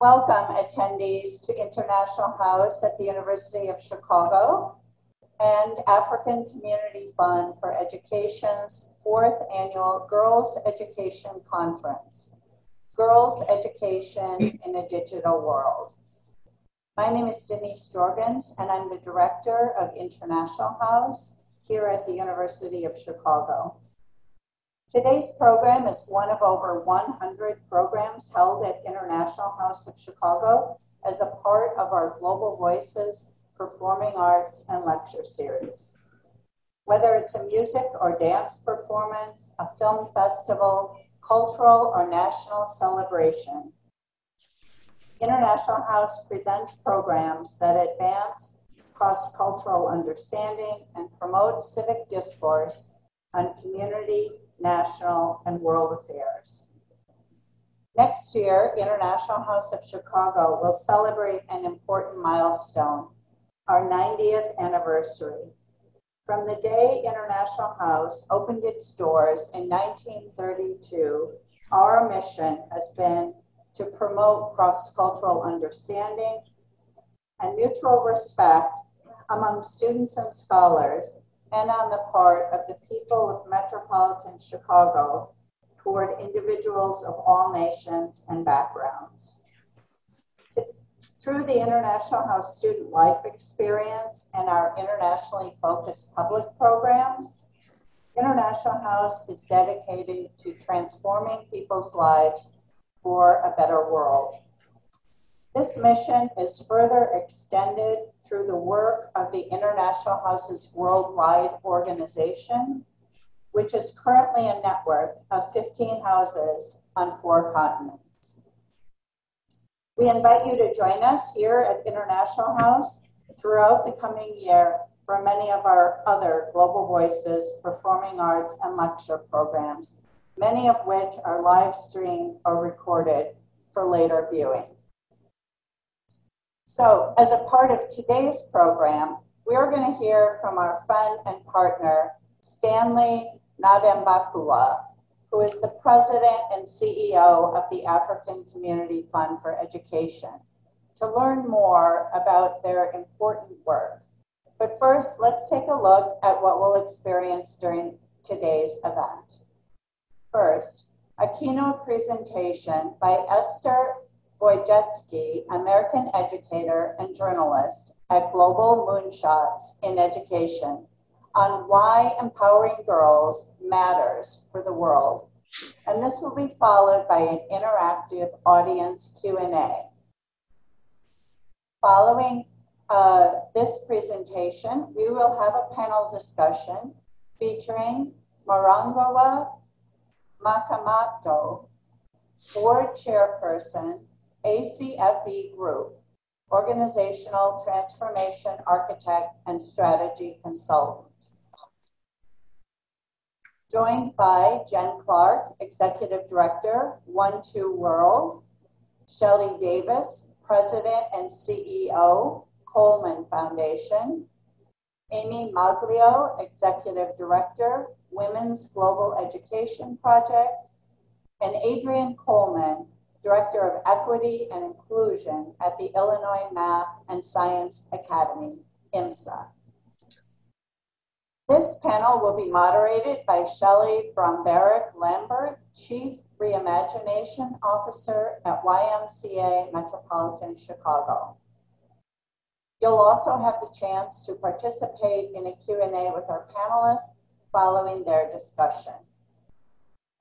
Welcome attendees to International House at the University of Chicago and African Community Fund for Education's fourth annual Girls Education Conference, Girls Education in a Digital World. My name is Denise Jorgens, and I'm the Director of International House here at the University of Chicago. Today's program is one of over 100 programs held at International House of Chicago as a part of our Global Voices Performing Arts and Lecture Series. Whether it's a music or dance performance, a film festival, cultural or national celebration, International House presents programs that advance cross-cultural understanding and promote civic discourse on community, national, and world affairs. Next year, International House of Chicago will celebrate an important milestone, our 90th anniversary. From the day International House opened its doors in 1932, our mission has been to promote cross-cultural understanding and mutual respect among students and scholars and on the part of the people of metropolitan Chicago toward individuals of all nations and backgrounds. To, through the International House Student Life Experience and our internationally focused public programs, International House is dedicated to transforming people's lives for a better world. This mission is further extended through the work of the International Houses Worldwide Organization, which is currently a network of 15 houses on four continents. We invite you to join us here at International House throughout the coming year for many of our other Global Voices performing arts and lecture programs, many of which are live streamed or recorded for later viewing. So as a part of today's program, we're going to hear from our friend and partner, Stanley Nadembakwa, who is the president and CEO of the African Community Fund for Education, to learn more about their important work. But first, let's take a look at what we'll experience during today's event. First, a keynote presentation by Esther Wojcicki, American educator and journalist at Global Moonshots in Education, on why empowering girls matters for the world. And this will be followed by an interactive audience Q&A. Following uh, this presentation, we will have a panel discussion featuring Marangawa Makamato, board chairperson ACFE Group, Organizational Transformation Architect and Strategy Consultant. Joined by Jen Clark, Executive Director, One Two World, Shelley Davis, President and CEO, Coleman Foundation, Amy Maglio, Executive Director, Women's Global Education Project, and Adrian Coleman, Director of Equity and Inclusion at the Illinois Math and Science Academy, IMSA. This panel will be moderated by Shelley Bromberek Lambert, Chief Reimagination Officer at YWCA Metropolitan Chicago. You'll also have the chance to participate in a Q&A with our panelists following their discussion.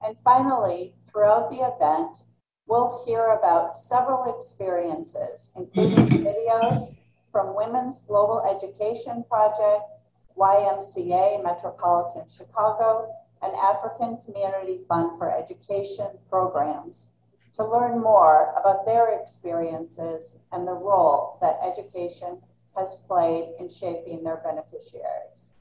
And finally, throughout the event, we'll hear about several experiences, including videos from Women's Global Education Project, YWCA Metropolitan Chicago, and African Community Fund for Education programs to learn more about their experiences and the role that education has played in shaping their beneficiaries.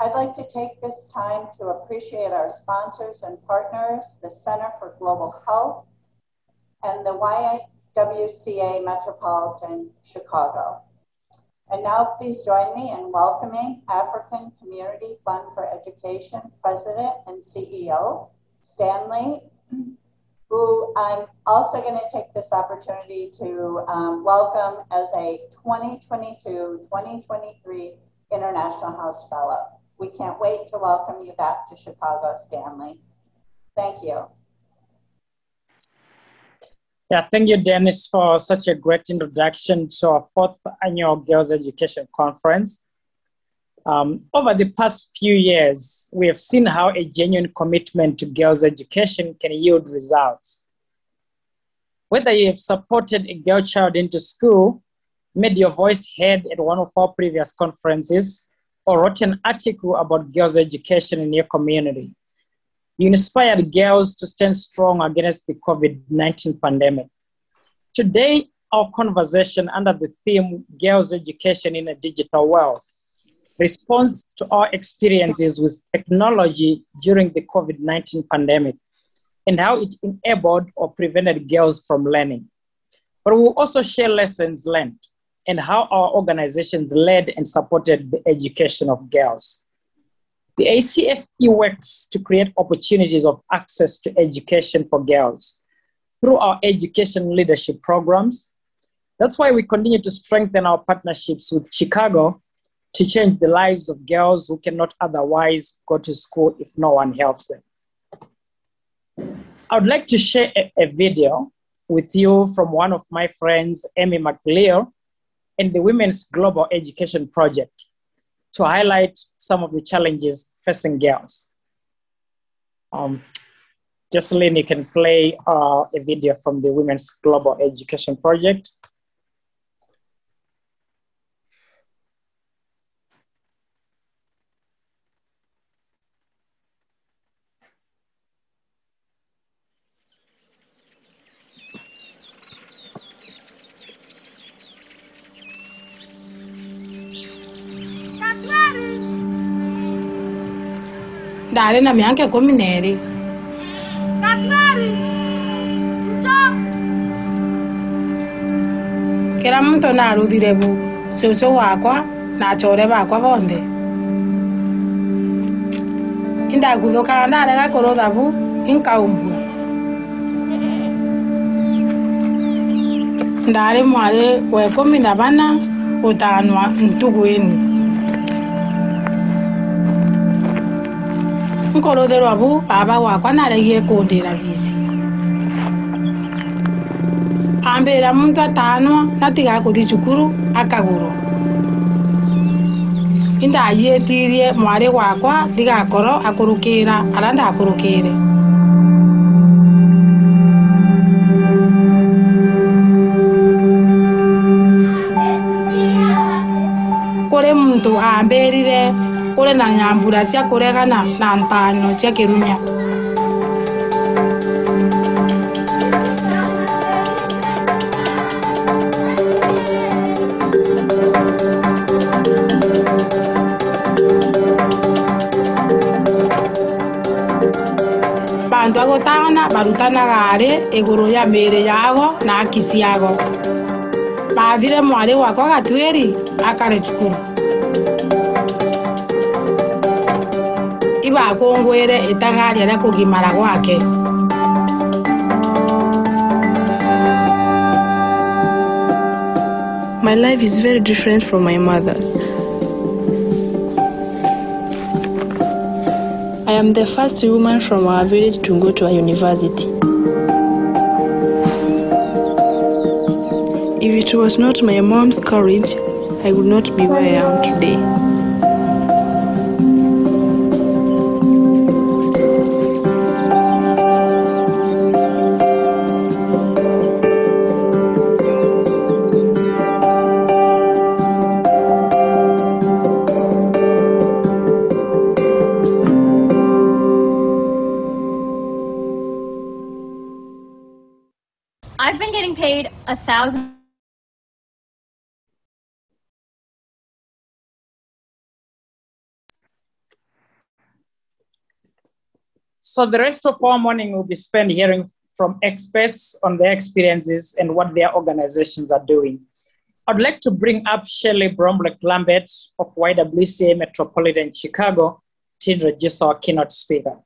I'd like to take this time to appreciate our sponsors and partners, the Center for Global Health and the YWCA Metropolitan Chicago. And now please join me in welcoming African Community Fund for Education President and CEO, Stanley who I'm also going to take this opportunity to um, welcome as a 2022-2023 International House Fellow. We can't wait to welcome you back to Chicago, Stanley. Thank you. Yeah, thank you, Dennis, for such a great introduction to our fourth annual Girls Education Conference. Um, over the past few years, we have seen how a genuine commitment to girls' education can yield results. Whether you have supported a girl child into school, made your voice heard at one of our previous conferences, or wrote an article about girls' education in your community, you inspired girls to stand strong against the COVID 19 pandemic. Today, our conversation under the theme Girls' Education in a Digital World responds to our experiences with technology during the COVID 19 pandemic and how it enabled or prevented girls from learning. But we'll also share lessons learned and how our organizations led and supported the education of girls. The ACFE works to create opportunities of access to education for girls through our education leadership programs. That's why we continue to strengthen our partnerships with Chicago to change the lives of girls who cannot otherwise go to school if no one helps them. I would like to share a, a video with you from one of my friends, Emmy McLeod, and the Women's Global Education Project to highlight some of the challenges facing girls. Um, Jocelyn, you can play uh, a video from the Women's Global Education Project. ndari nami hanke gumi nhere kera muntu naruthirevu cucu wakwa na achore bakwa bonthe. Indanguthukaga ndarega kurutha inkaumbua ndari mwari we na vana utanwa ntugwini nkorotherwa bu baba wakwa naregie kundira bici ambira muntu atanwa natiga kuthi cukuru akagurwo indayietirie mwari wakwa ndigakorwo akurukira ara ndakurukire. Kuri muntu ambirire kũrĩ na nyambura cia kũregana na ntano cia kĩrunya andå a gå tagana marutanaga arä igå rå ya mä rä yago na aki ciago mathire mwarä wakwa gatuä ri akarä cukuru. Kugimara gwake My life is very different from my mother's. I am the first woman from our village to go to a university. If it was not my mom's courage, I would not be where I am today. So the rest of our morning will be spent hearing from experts on their experiences and what their organizations are doing. I'd like to bring up Shelley Bromberek Lambert of YWCA Metropolitan Chicago to introduce our keynote speaker.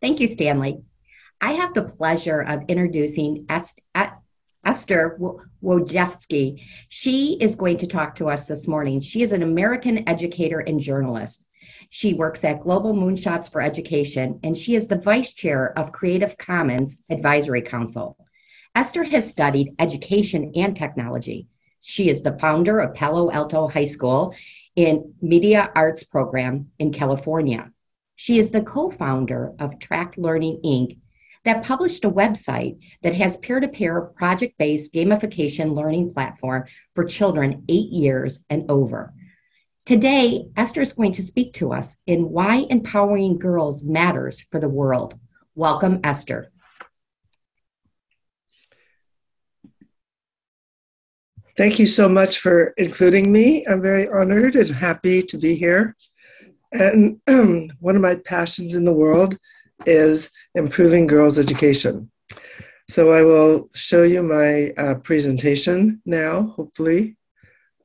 Thank you, Stanley. I have the pleasure of introducing Esther Wojcicki. She is going to talk to us this morning. She is an American educator and journalist. She works at Global Moonshots for Education, and she is the vice chair of Creative Commons Advisory Council. Esther has studied education and technology. She is the founder of Palo Alto High School in Media Arts Program in California. She is the co founder of Tract Learning Inc., that published a website that has peer to peer project based gamification learning platform for children eight years and over. Today, Esther is going to speak to us in why empowering girls matters for the world. Welcome, Esther. Thank you so much for including me. I'm very honored and happy to be here. And um, one of my passions in the world is improving girls' education. So I will show you my uh, presentation now, hopefully,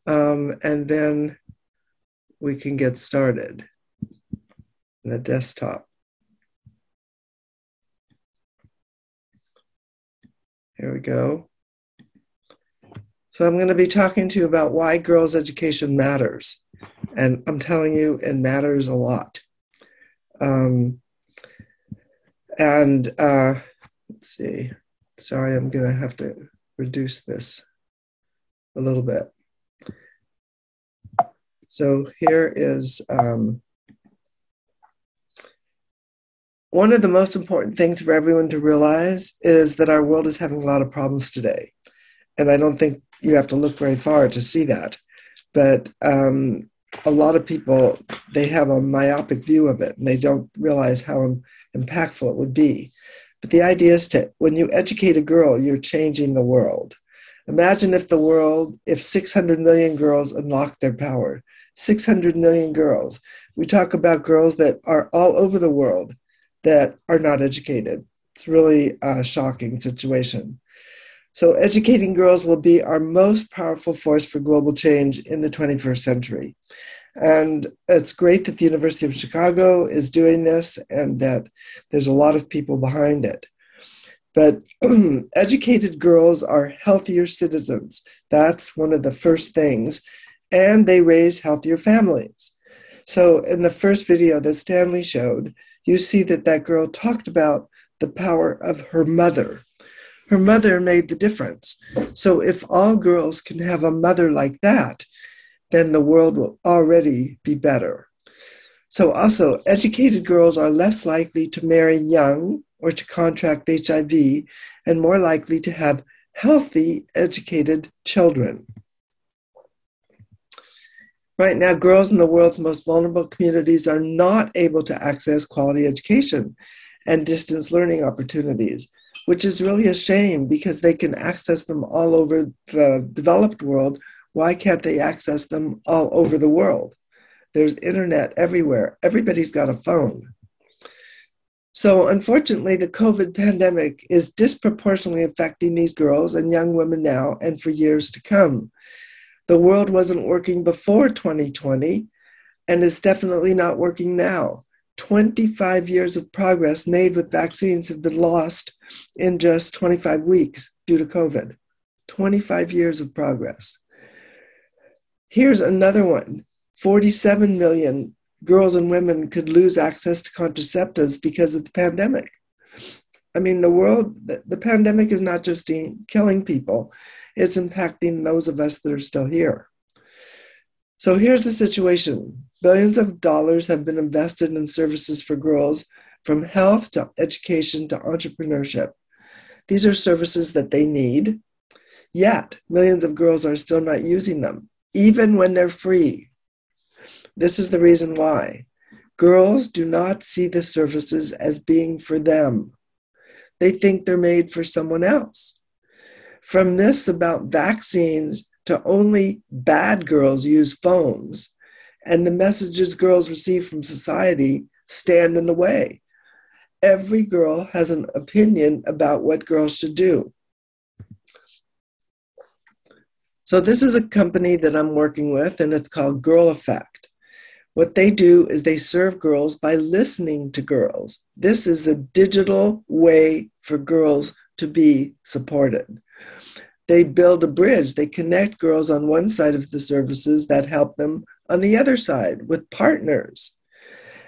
um, and then we can get started the desktop. Here we go. So I'm going to be talking to you about why girls' education matters. And I'm telling you, it matters a lot. Um, and uh, let's see. Sorry, I'm going to have to reduce this a little bit. So here is um, one of the most important things for everyone to realize is that our world is having a lot of problems today. And I don't think you have to look very far to see that. But um, a lot of people, they have a myopic view of it and they don't realize how impactful it would be. But the idea is to, when you educate a girl, you're changing the world. Imagine if the world, if 600 million girls unlocked their power. 600 million girls. We talk about girls that are all over the world that are not educated. It's really a shocking situation. So, educating girls will be our most powerful force for global change in the 21st century. And it's great that the University of Chicago is doing this and that there's a lot of people behind it. But educated girls are healthier citizens. That's one of the first things. And they raise healthier families. So, in the first video that Stanley showed, you see that that girl talked about the power of her mother. Her mother made the difference. So, if all girls can have a mother like that, then the world will already be better. So, also, educated girls are less likely to marry young or to contract HIV and more likely to have healthy, educated children. Right now, girls in the world's most vulnerable communities are not able to access quality education and distance learning opportunities, which is really a shame because they can access them all over the developed world why can't they access them all over the world? There's internet everywhere. Everybody's got a phone. So, unfortunately, the COVID pandemic is disproportionately affecting these girls and young women now and for years to come. The world wasn't working before 2020 and is definitely not working now. 25 years of progress made with vaccines have been lost in just 25 weeks due to COVID. 25 years of progress. Here's another one 47 million girls and women could lose access to contraceptives because of the pandemic. I mean, the world, the, pandemic is not just killing people, it's impacting those of us that are still here. So here's the situation billions of dollars have been invested in services for girls from health to education to entrepreneurship. These are services that they need, yet, millions of girls are still not using them even when they're free. This is the reason why. Girls do not see the services as being for them. They think they're made for someone else. From this about vaccines to only bad girls use phones, and the messages girls receive from society stand in the way. Every girl has an opinion about what girls should do. So this is a company that I'm working with, and it's called Girl Effect. What they do is they serve girls by listening to girls. This is a digital way for girls to be supported. They build a bridge. They connect girls on one side of the services that help them on the other side with partners.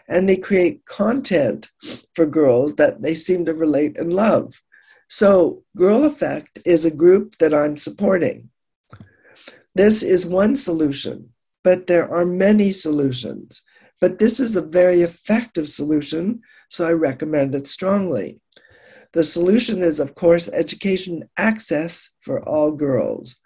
And they create content for girls that they seem to relate and love. So, Girl Effect is a group that I'm supporting. This is one solution, but there are many solutions. But this is a very effective solution, so I recommend it strongly. The solution is, of course, education access for all girls.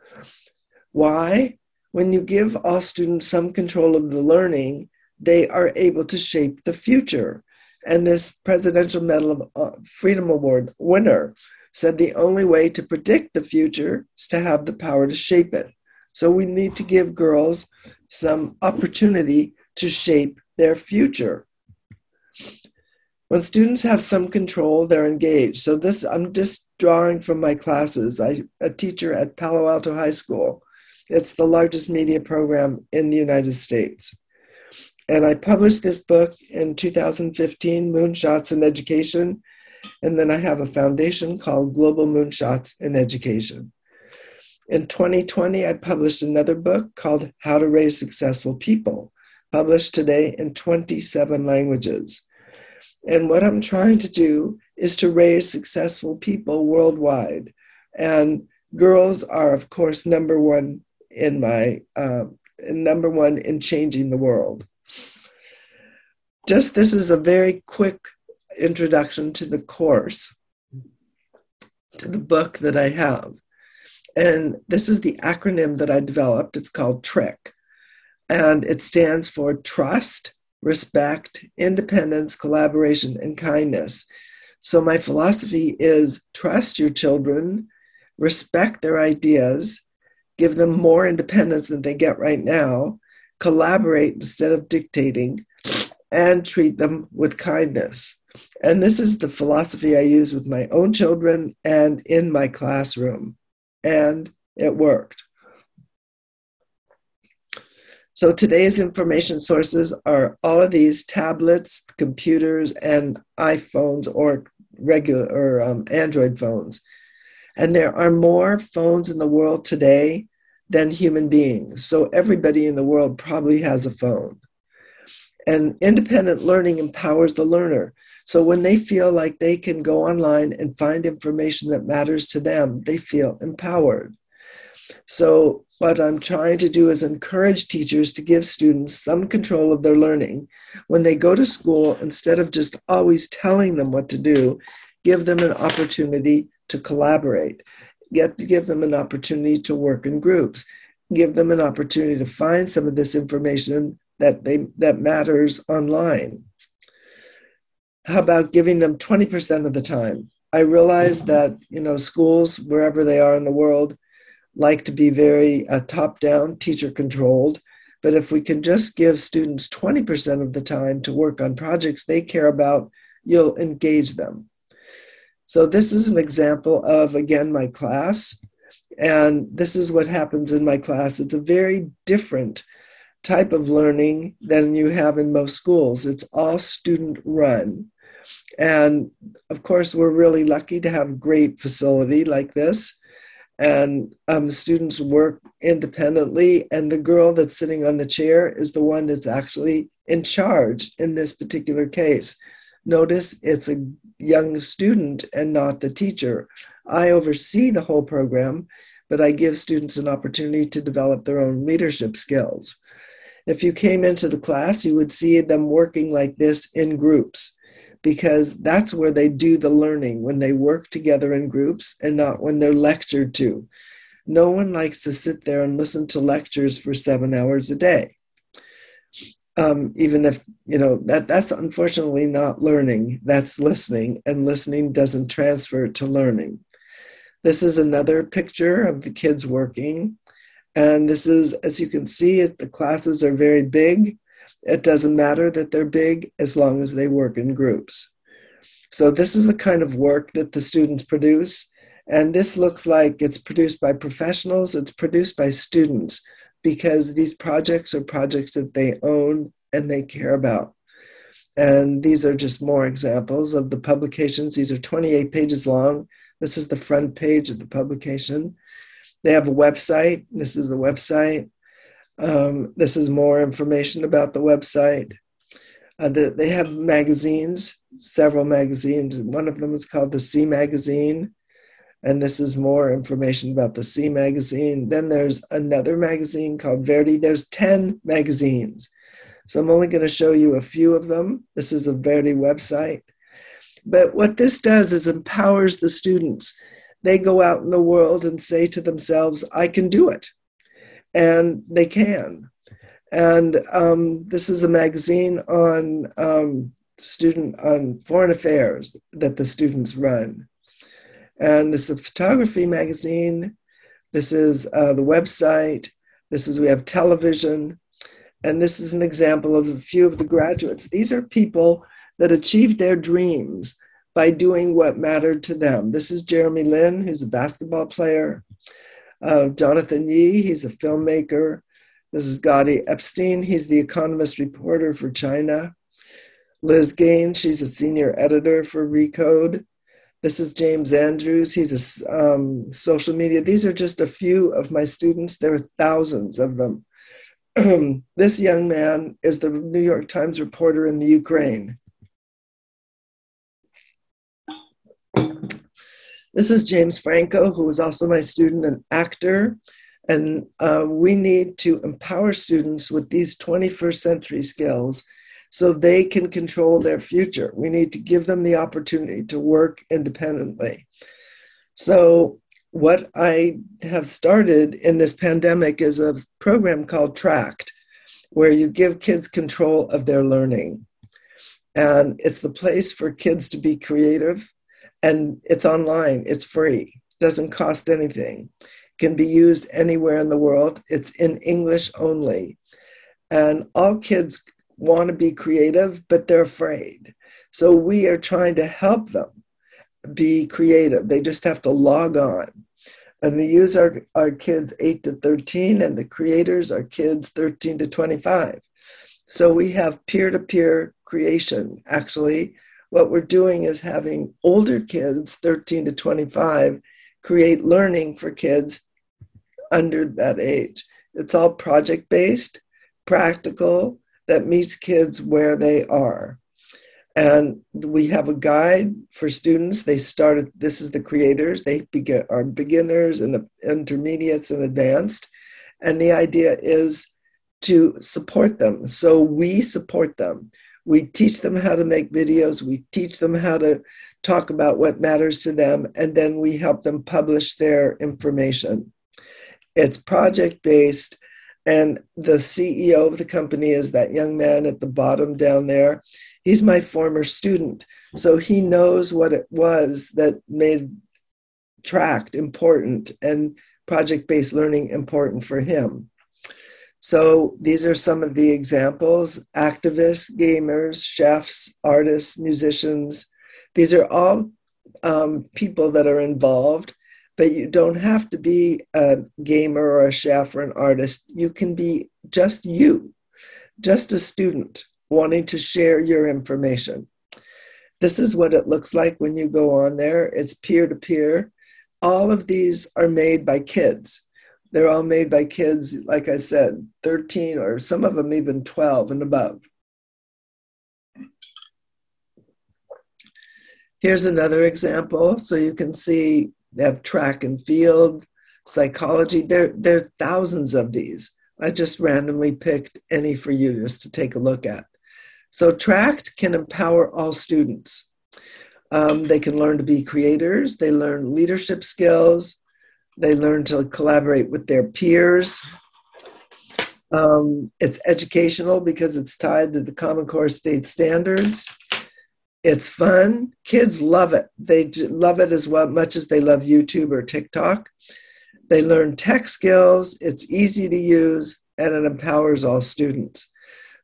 Why? When you give all students some control of the learning, they are able to shape the future. And this Presidential Medal of uh, Freedom Award winner said the only way to predict the future is to have the power to shape it. So we need to give girls some opportunity to shape their future. When students have some control, they're engaged. So this I'm just drawing from my classes. I a teacher at Palo Alto High School. It's the largest media program in the United States. And I published this book in 2015, Moonshots in Education. And then I have a foundation called Global Moonshots in Education. In 2020, I published another book called How to Raise Successful People, published today in 27 languages. And what I'm trying to do is to raise successful people worldwide. And girls are, of course, number one in my uh, number one in changing the world. Just this is a very quick introduction to the course, to the book that I have. And this is the acronym that I developed. It's called TRICK. And it stands for Trust, respect, independence, collaboration, and kindness. So, my philosophy is trust your children, respect their ideas, give them more independence than they get right now, collaborate instead of dictating, and treat them with kindness. And this is the philosophy I use with my own children and in my classroom. And it worked. So today's information sources are all of these tablets, computers, and iPhones or regular or um, Android phones. And there are more phones in the world today than human beings. So everybody in the world probably has a phone. And independent learning empowers the learner. So when they feel like they can go online and find information that matters to them, they feel empowered. So what I'm trying to do is encourage teachers to give students some control of their learning. When they go to school, instead of just always telling them what to do, give them an opportunity to collaborate, get to give them an opportunity to work in groups, give them an opportunity to find some of this information that they that matters online. How about giving them 20% of the time? I realize that you know schools wherever they are in the world like to be very uh, top down, teacher controlled. But if we can just give students 20% of the time to work on projects they care about, you'll engage them. So, this is an example of, again, my class. And this is what happens in my class. It's a very different type of learning than you have in most schools. It's all student run. And of course, we're really lucky to have a great facility like this and um, students work independently and the girl that's sitting on the chair is the one that's actually in charge in this particular case. Notice it's a young student and not the teacher. I oversee the whole program but i give students an opportunity to develop their own leadership skills. If you came into the class you would see them working like this in groups because that's where they do the learning when they work together in groups and not when they're lectured to. No one likes to sit there and listen to lectures for seven hours a day. Um, even if you know that that's unfortunately not learning that's listening and listening doesn't transfer to learning this is another picture of the kids working and this is as you can see the classes are very big it doesn't matter that they're big as long as they work in groups. So, this is the kind of work that the students produce. And this looks like it's produced by professionals, it's produced by students because these projects are projects that they own and they care about. And these are just more examples of the publications. These are 28 pages long. This is the front page of the publication. They have a website. This is the website. Um, this is more information about the website. Uh, the, they have magazines, several magazines. One of them is called the C Magazine. And this is more information about the C Magazine. Then there's another magazine called Verde. There's 10 magazines. So I'm only going to show you a few of them. This is the Verde website. But what this does is empowers the students. They go out in the world and say to themselves, I can do it. And they can. And um, this is a magazine on um, student on foreign affairs that the students run. And this is a photography magazine. This is uh, the website. This is we have television. And this is an example of a few of the graduates. These are people that achieved their dreams by doing what mattered to them. This is Jeremy Lin, who's a basketball player. Jonathan Yee, he's a filmmaker. This is Gady Epstein, he's the economist reporter for China. Liz Gannes, she's a senior editor for Recode. This is James Andrews, he's a um, social media. These are just a few of my students. There are thousands of them. this young man is the New York Times reporter in the Ukraine. This is James Franco, who was also my student and actor. And uh, we need to empower students with these 21st century skills so they can control their future. We need to give them the opportunity to work independently. So, what I have started in this pandemic is a program called Tract, where you give kids control of their learning. And it's the place for kids to be creative, and it's online, it's free, doesn't cost anything, can be used anywhere in the world. It's in English only. And all kids want to be creative, but they're afraid. So we are trying to help them be creative. They just have to log on. And the use are, are kids 8 to 13, and the creators are kids 13 to 25. So we have peer to peer creation. Actually, what we're doing is having older kids, 13 to 25, create learning for kids under that age. It's all project based, practical, that meets kids where they are. And we have a guide for students. They started, this is the creators, they begin, are beginners and the intermediates and advanced. And the idea is to support them. So we support them. We teach them how to make videos, we teach them how to talk about what matters to them, and then we help them publish their information. It's project based, and the CEO of the company is that young man at the bottom down there he's my former student. So he knows what it was that made tract important and project based learning important for him. So these are some of the examples activists, gamers, chefs, artists, musicians. These are all um, people that are involved, but you don't have to be a gamer or a chef or an artist. You can be just you, just a student wanting to share your information. This is what it looks like when you go on there. It's peer to peer. All of these are made by kids. They're all made by kids, like I said, 13 or some of them even 12 and above. Here's another example. So you can see they have track and field, psychology. There, there are thousands of these. I just randomly picked any for you just to take a look at. So, TRACT can empower all students. Um, they can learn to be creators, they learn leadership skills, they learn to collaborate with their peers. Um, it's educational because it's tied to the Common Core state standards. It's fun. Kids love it. They love it as well, much as they love YouTube or TikTok. They learn tech skills. It's easy to use and it empowers all students.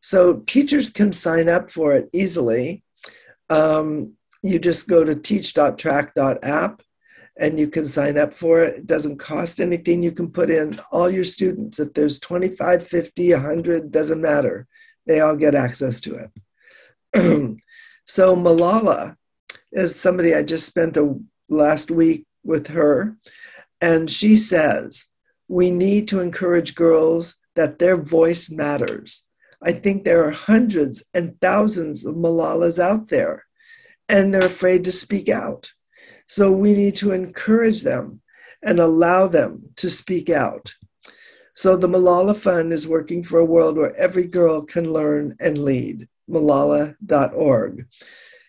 So teachers can sign up for it easily. Um, you just go to teach.tract.app and you can sign up for it. It doesn't cost anything. You can put in all your students. If there's 25, 50, 100, doesn't matter. they all get access to it. so Malala is somebody I just spent a last week with her, and she says we need to encourage girls that their voice matters. I think there are hundreds and thousands of Malalas out there, and they're afraid to speak out. So we need to encourage them and allow them to speak out. So the Malala Fund is working for a world where every girl can learn and lead. Malala.org.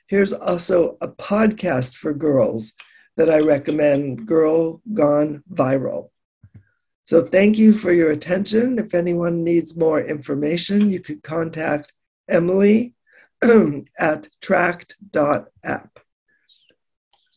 Here's also a podcast for girls that I recommend Girl Gone Viral. So thank you for your attention. If anyone needs more information, you could contact Emily at tract.app.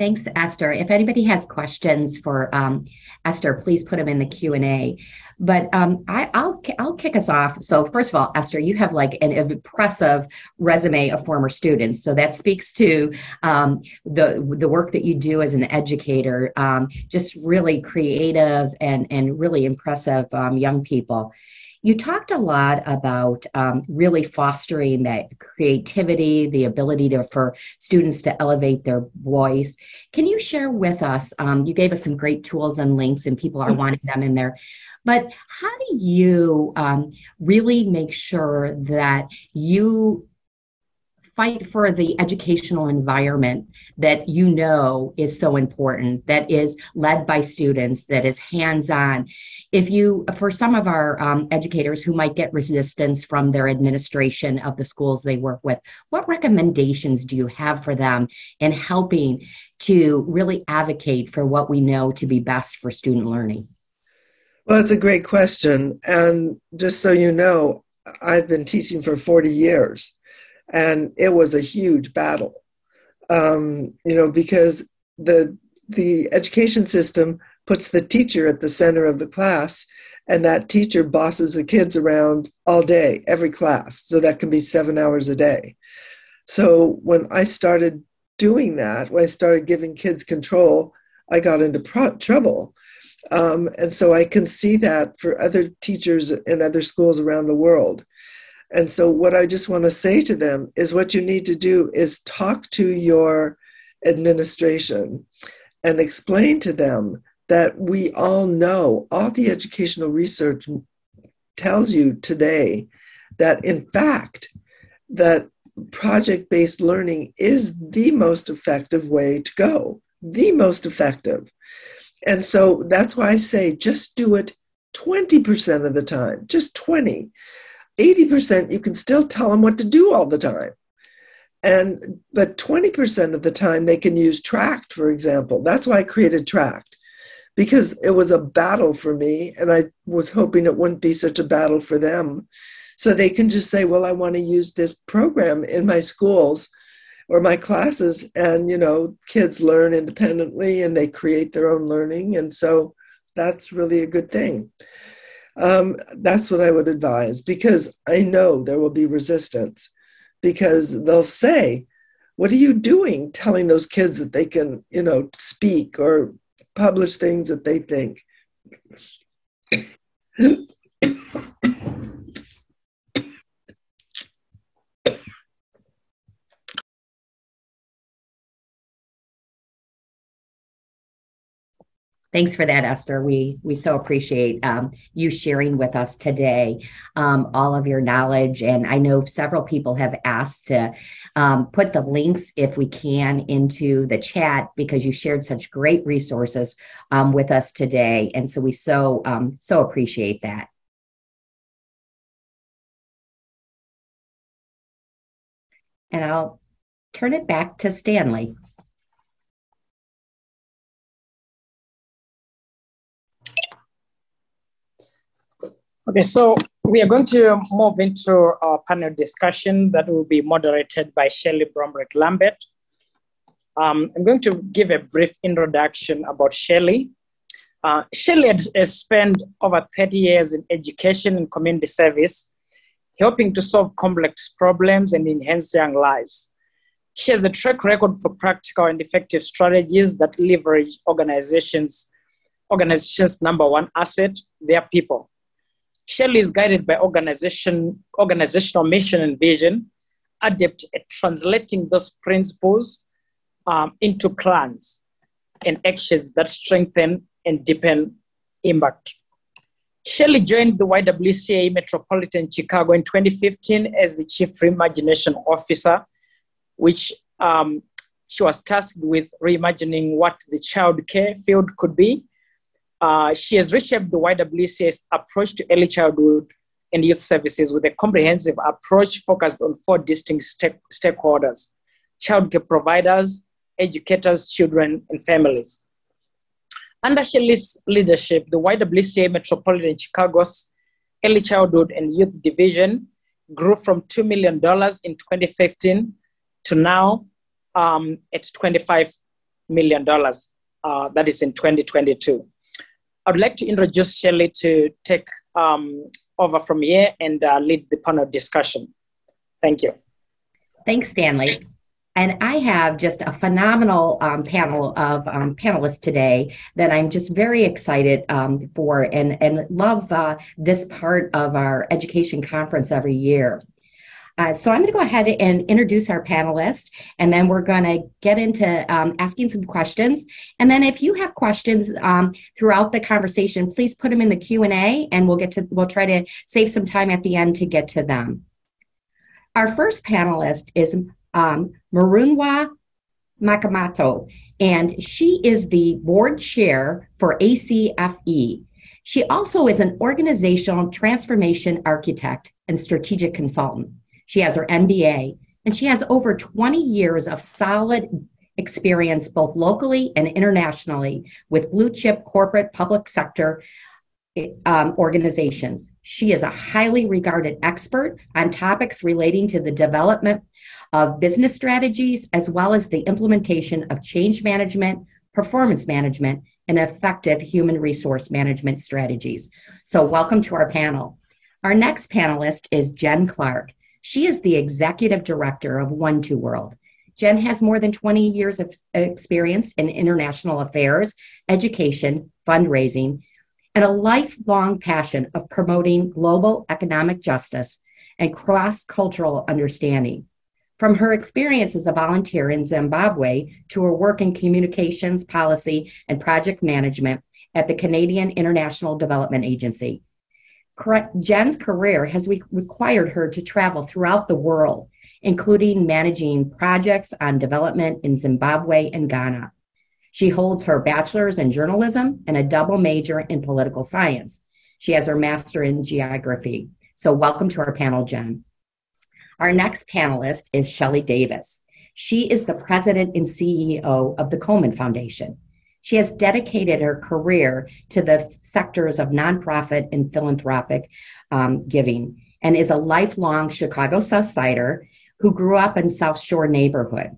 Thanks, Esther. If anybody has questions for um, Esther, please put them in the Q and A. But um, I, will I'll kick us off. So first of all, Esther, you have like an impressive resume of former students. So that speaks to um, the the work that you do as an educator. Um, just really creative and and really impressive um, young people. You talked a lot about um, really fostering that creativity, the ability to, for students to elevate their voice. Can you share with us? Um, you gave us some great tools and links, and people are wanting them in there. But how do you um, really make sure that you fight for the educational environment that you know is so important, that is led by students, that is hands on. If you, for some of our um, educators who might get resistance from their administration of the schools they work with, what recommendations do you have for them in helping to really advocate for what we know to be best for student learning? Well, that's a great question. And just so you know, I've been teaching for 40 years and it was a huge battle. Um, you know, because the the education system puts the teacher at the center of the class, and that teacher bosses the kids around all day, every class. So that can be seven hours a day. So when I started doing that, when I started giving kids control, I got into pro- trouble. Um, and so I can see that for other teachers in other schools around the world. And so, what I just want to say to them is what you need to do is talk to your administration and explain to them that we all know, all the educational research tells you today that, in fact, that project based learning is the most effective way to go, the most effective. And so that's why I say just do it 20% of the time, just 20 80% you can still tell them what to do all the time. And but 20% of the time they can use tract for example. That's why i created tract because it was a battle for me and i was hoping it wouldn't be such a battle for them. So they can just say well i want to use this program in my schools or my classes and you know kids learn independently and they create their own learning and so that's really a good thing um, that's what I would advise because I know there will be resistance because they'll say, What are you doing telling those kids that they can, you know, speak or publish things that they think? Thanks for that, Esther. We we so appreciate um, you sharing with us today um, all of your knowledge, and I know several people have asked to um, put the links, if we can, into the chat because you shared such great resources um, with us today, and so we so um, so appreciate that. And I'll turn it back to Stanley. Okay, so we are going to move into our panel discussion that will be moderated by Shelley Bromberek Lambert. Um, I'm going to give a brief introduction about Shelley. Uh, Shelley has, has spent over 30 years in education and community service, helping to solve complex problems and enhance young lives. She has a track record for practical and effective strategies that leverage organizations, organizations' number one asset, their people. Shelley is guided by organization, organizational mission and vision, adept at translating those principles um, into plans and actions that strengthen and deepen impact. Shelley joined the YWCA Metropolitan Chicago in 2015 as the Chief Reimagination Officer, which um, she was tasked with reimagining what the child care field could be. Uh, she has reshaped the YWCA's approach to early childhood and youth services with a comprehensive approach focused on four distinct stake- stakeholders childcare providers, educators, children, and families. Under Shelley's leadership, the YWCA Metropolitan Chicago's Early Childhood and Youth Division grew from $2 million in 2015 to now um, at $25 million. Uh, that is in 2022. I'd like to introduce Shelley to take um, over from here and uh, lead the panel discussion. Thank you. Thanks, Stanley. And I have just a phenomenal um, panel of um, panelists today that I'm just very excited um, for and, and love uh, this part of our education conference every year. Uh, so I'm going to go ahead and introduce our panelists, and then we're going to get into um, asking some questions. And then if you have questions um, throughout the conversation, please put them in the Q and A, and we'll get to we'll try to save some time at the end to get to them. Our first panelist is um, Marunwa Makamoto, and she is the board chair for ACFE. She also is an organizational transformation architect and strategic consultant. She has her MBA, and she has over 20 years of solid experience both locally and internationally with blue chip corporate public sector um, organizations. She is a highly regarded expert on topics relating to the development of business strategies, as well as the implementation of change management, performance management, and effective human resource management strategies. So, welcome to our panel. Our next panelist is Jen Clark. She is the executive director of One To World. Jen has more than 20 years of experience in international affairs, education, fundraising, and a lifelong passion of promoting global economic justice and cross cultural understanding. From her experience as a volunteer in Zimbabwe to her work in communications, policy, and project management at the Canadian International Development Agency. Jen's career has re- required her to travel throughout the world, including managing projects on development in Zimbabwe and Ghana. She holds her bachelor's in journalism and a double major in political science. She has her master in geography. So, welcome to our panel, Jen. Our next panelist is Shelley Davis. She is the president and CEO of the Coleman Foundation. She has dedicated her career to the sectors of nonprofit and philanthropic um, giving and is a lifelong Chicago South Sider who grew up in South Shore neighborhood.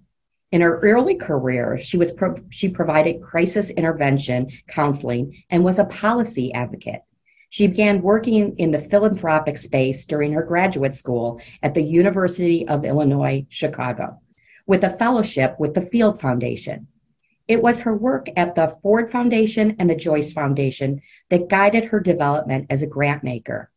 In her early career, she was pro- she provided crisis intervention counseling and was a policy advocate. She began working in the philanthropic space during her graduate school at the University of Illinois, Chicago, with a fellowship with the Field Foundation. It was her work at the Ford Foundation and the Joyce Foundation that guided her development as a grant maker.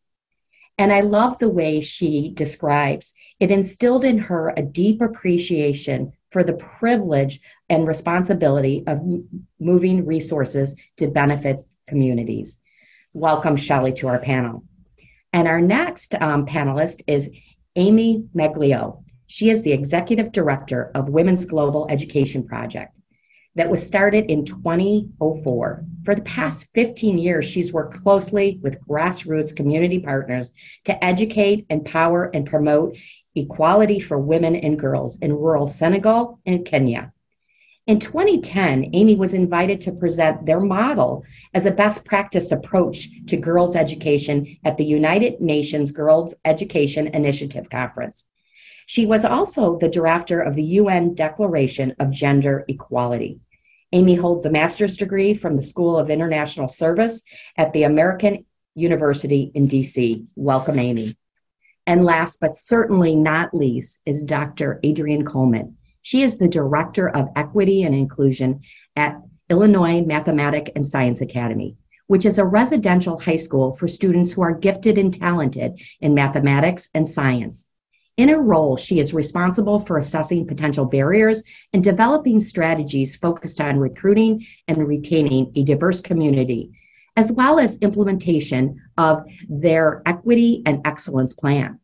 And I love the way she describes it instilled in her a deep appreciation for the privilege and responsibility of moving resources to benefit communities welcome Shelley to our panel. And our next um, panelist is Amy Maglio. She is the executive director of Women's Global Education Project that was started in 2004. For the past 15 years, she's worked closely with grassroots community partners to educate, empower, and promote equality for women and girls in rural Senegal and Kenya. In 2010, Amy was invited to present their model as a best practice approach to girls' education at the United Nations Girls Education Initiative Conference. She was also the drafter of the UN Declaration of Gender Equality. Amy holds a master's degree from the School of International Service at the American University in DC. Welcome, Amy. And last but certainly not least is Dr. Adrienne Coleman. She is the Director of Equity and Inclusion at Illinois Mathematics and Science Academy, which is a residential high school for students who are gifted and talented in mathematics and science. In her role, she is responsible for assessing potential barriers and developing strategies focused on recruiting and retaining a diverse community, as well as implementation of their equity and excellence plan.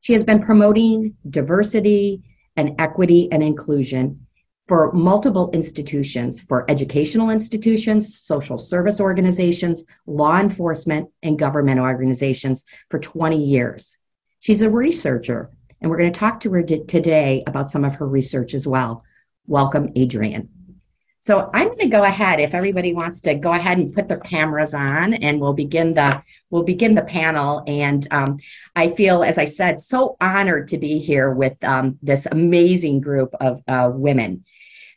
She has been promoting diversity and equity and inclusion for multiple institutions, for educational institutions, social service organizations, law enforcement, and government organizations for 20 years. She's a researcher, and we're going to talk to her today about some of her research as well. Welcome, Adrienne. So I'm going to go ahead. If everybody wants to go ahead and put their cameras on, and we'll begin the we'll begin the panel. And um, I feel, as I said, so honored to be here with um, this amazing group of uh, women.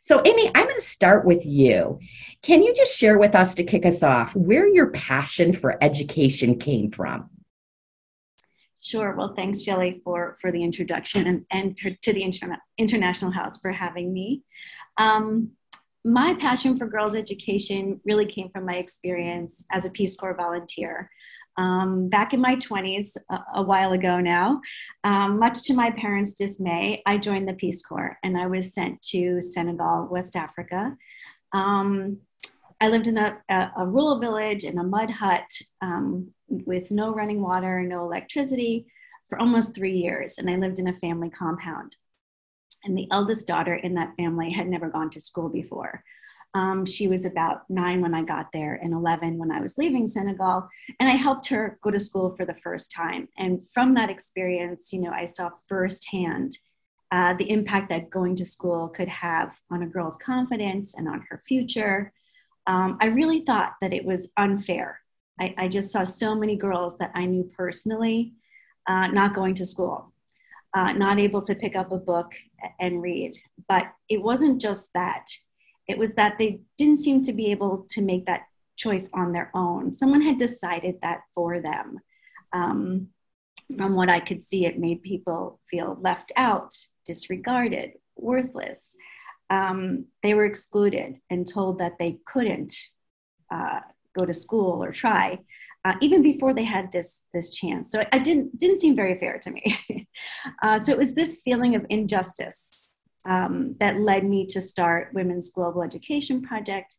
So, Amy, I'm going to start with you. Can you just share with us to kick us off where your passion for education came from? Sure. Well, thanks, Shelley, for, for the introduction and, and for, to the Interna- International House for having me. Um, my passion for girls' education really came from my experience as a Peace Corps volunteer. Um, back in my 20s, a, a while ago now, um, much to my parents' dismay, I joined the Peace Corps and I was sent to Senegal, West Africa. Um, I lived in a, a, a, rural village in a mud hut um, with no running water, no electricity for almost three years. And I lived in a family compound. And the eldest daughter in that family had never gone to school before. Um, she was about nine when I got there and 11 when I was leaving Senegal. And I helped her go to school for the first time. And from that experience, you know, I saw firsthand uh, the impact that going to school could have on a girl's confidence and on her future um, I really thought that it was unfair. I, I, just saw so many girls that I knew personally uh, not going to school, uh, not able to pick up a book and read. But it wasn't just that, it was that they didn't seem to be able to make that choice on their own. Someone had decided that for them. Um, from what I could see, it made people feel left out, disregarded, worthless um, they were excluded and told that they couldn't uh, go to school or try, uh, even before they had this this chance. So it, didn't didn't seem very fair to me. uh, so it was this feeling of injustice um, that led me to start Women's Global Education Project.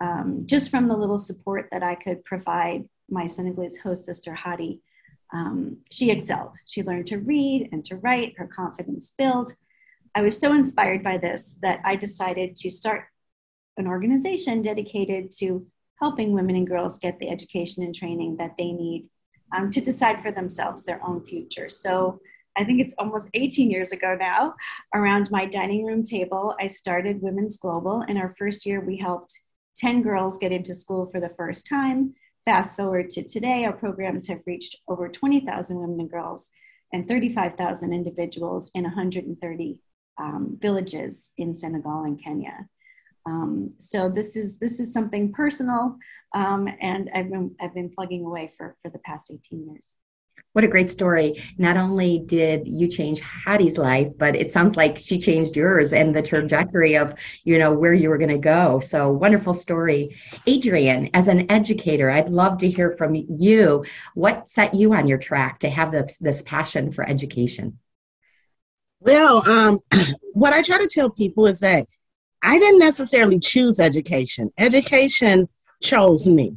Um, just from the little support that I could provide my Senegalese host sister Hadi, um, she excelled. She learned to read and to write. Her confidence built. I was so inspired by this that I decided to start an organization dedicated to helping women and girls get the education and training that they need um, to decide for themselves their own future. So I think it's almost 18 years ago now. Around my dining room table, I started Women's Global. In our first year, we helped 10 girls get into school for the first time. Fast forward to today, our programs have reached over 20,000 women and girls and 35,000 individuals in 130 um, villages in Senegal and Kenya. Um, so this is this is something personal, um, and I've been I've been plugging away for for the past eighteen years. What a great story! Not only did you change Hattie's life, but it sounds like she changed yours and the trajectory of you know where you were going to go. So wonderful story, Adrienne. As an educator, I'd love to hear from you. What set you on your track to have this this passion for education? Well, um, what I try to tell people is that I didn't necessarily choose education. Education chose me,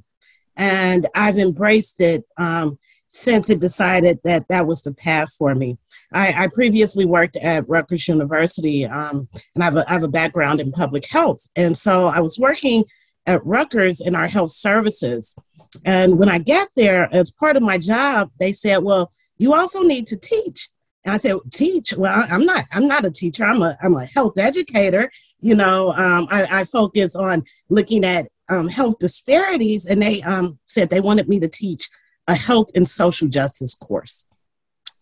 and I've embraced it um, since it decided that that was the path for me. I, I previously worked at Rutgers University, um, and I have, a, I have a background in public health, and so I was working at Rutgers in our health services. And when I got there, as part of my job, they said, "Well, you also need to teach." And I said, teach. Well, I'm not, I'm not a teacher. I'm a, I'm a health educator. You know, um, I, I, focus on looking at um, health disparities. And they um, said they wanted me to teach a health and social justice course.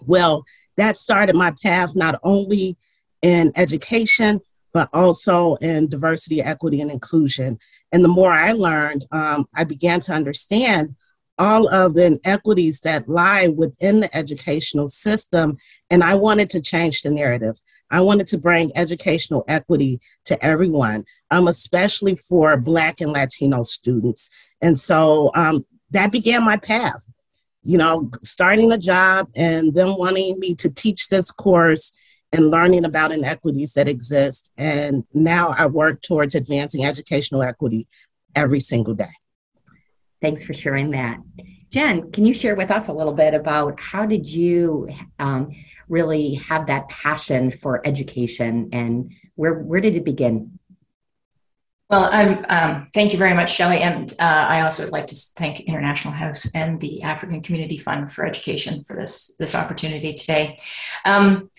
Well, that started my path not only in education, but also in diversity, equity, and inclusion. And the more I learned, um, I began to understand all of the inequities that lie within the educational system. And I wanted to change the narrative. I wanted to bring educational equity to everyone, um, especially for Black and Latino students. And so um, that began my path. You know, starting a job and them wanting me to teach this course and learning about inequities that exist. And now I work towards advancing educational equity every single day. Thanks for sharing that. Jen, can you share with us a little bit about how did you um, really have that passion for education and where, where did it begin? Well, um, thank you very much, Shelley. And uh, I also would like to thank International House and the African Community Fund for Education for this, this opportunity today. Um,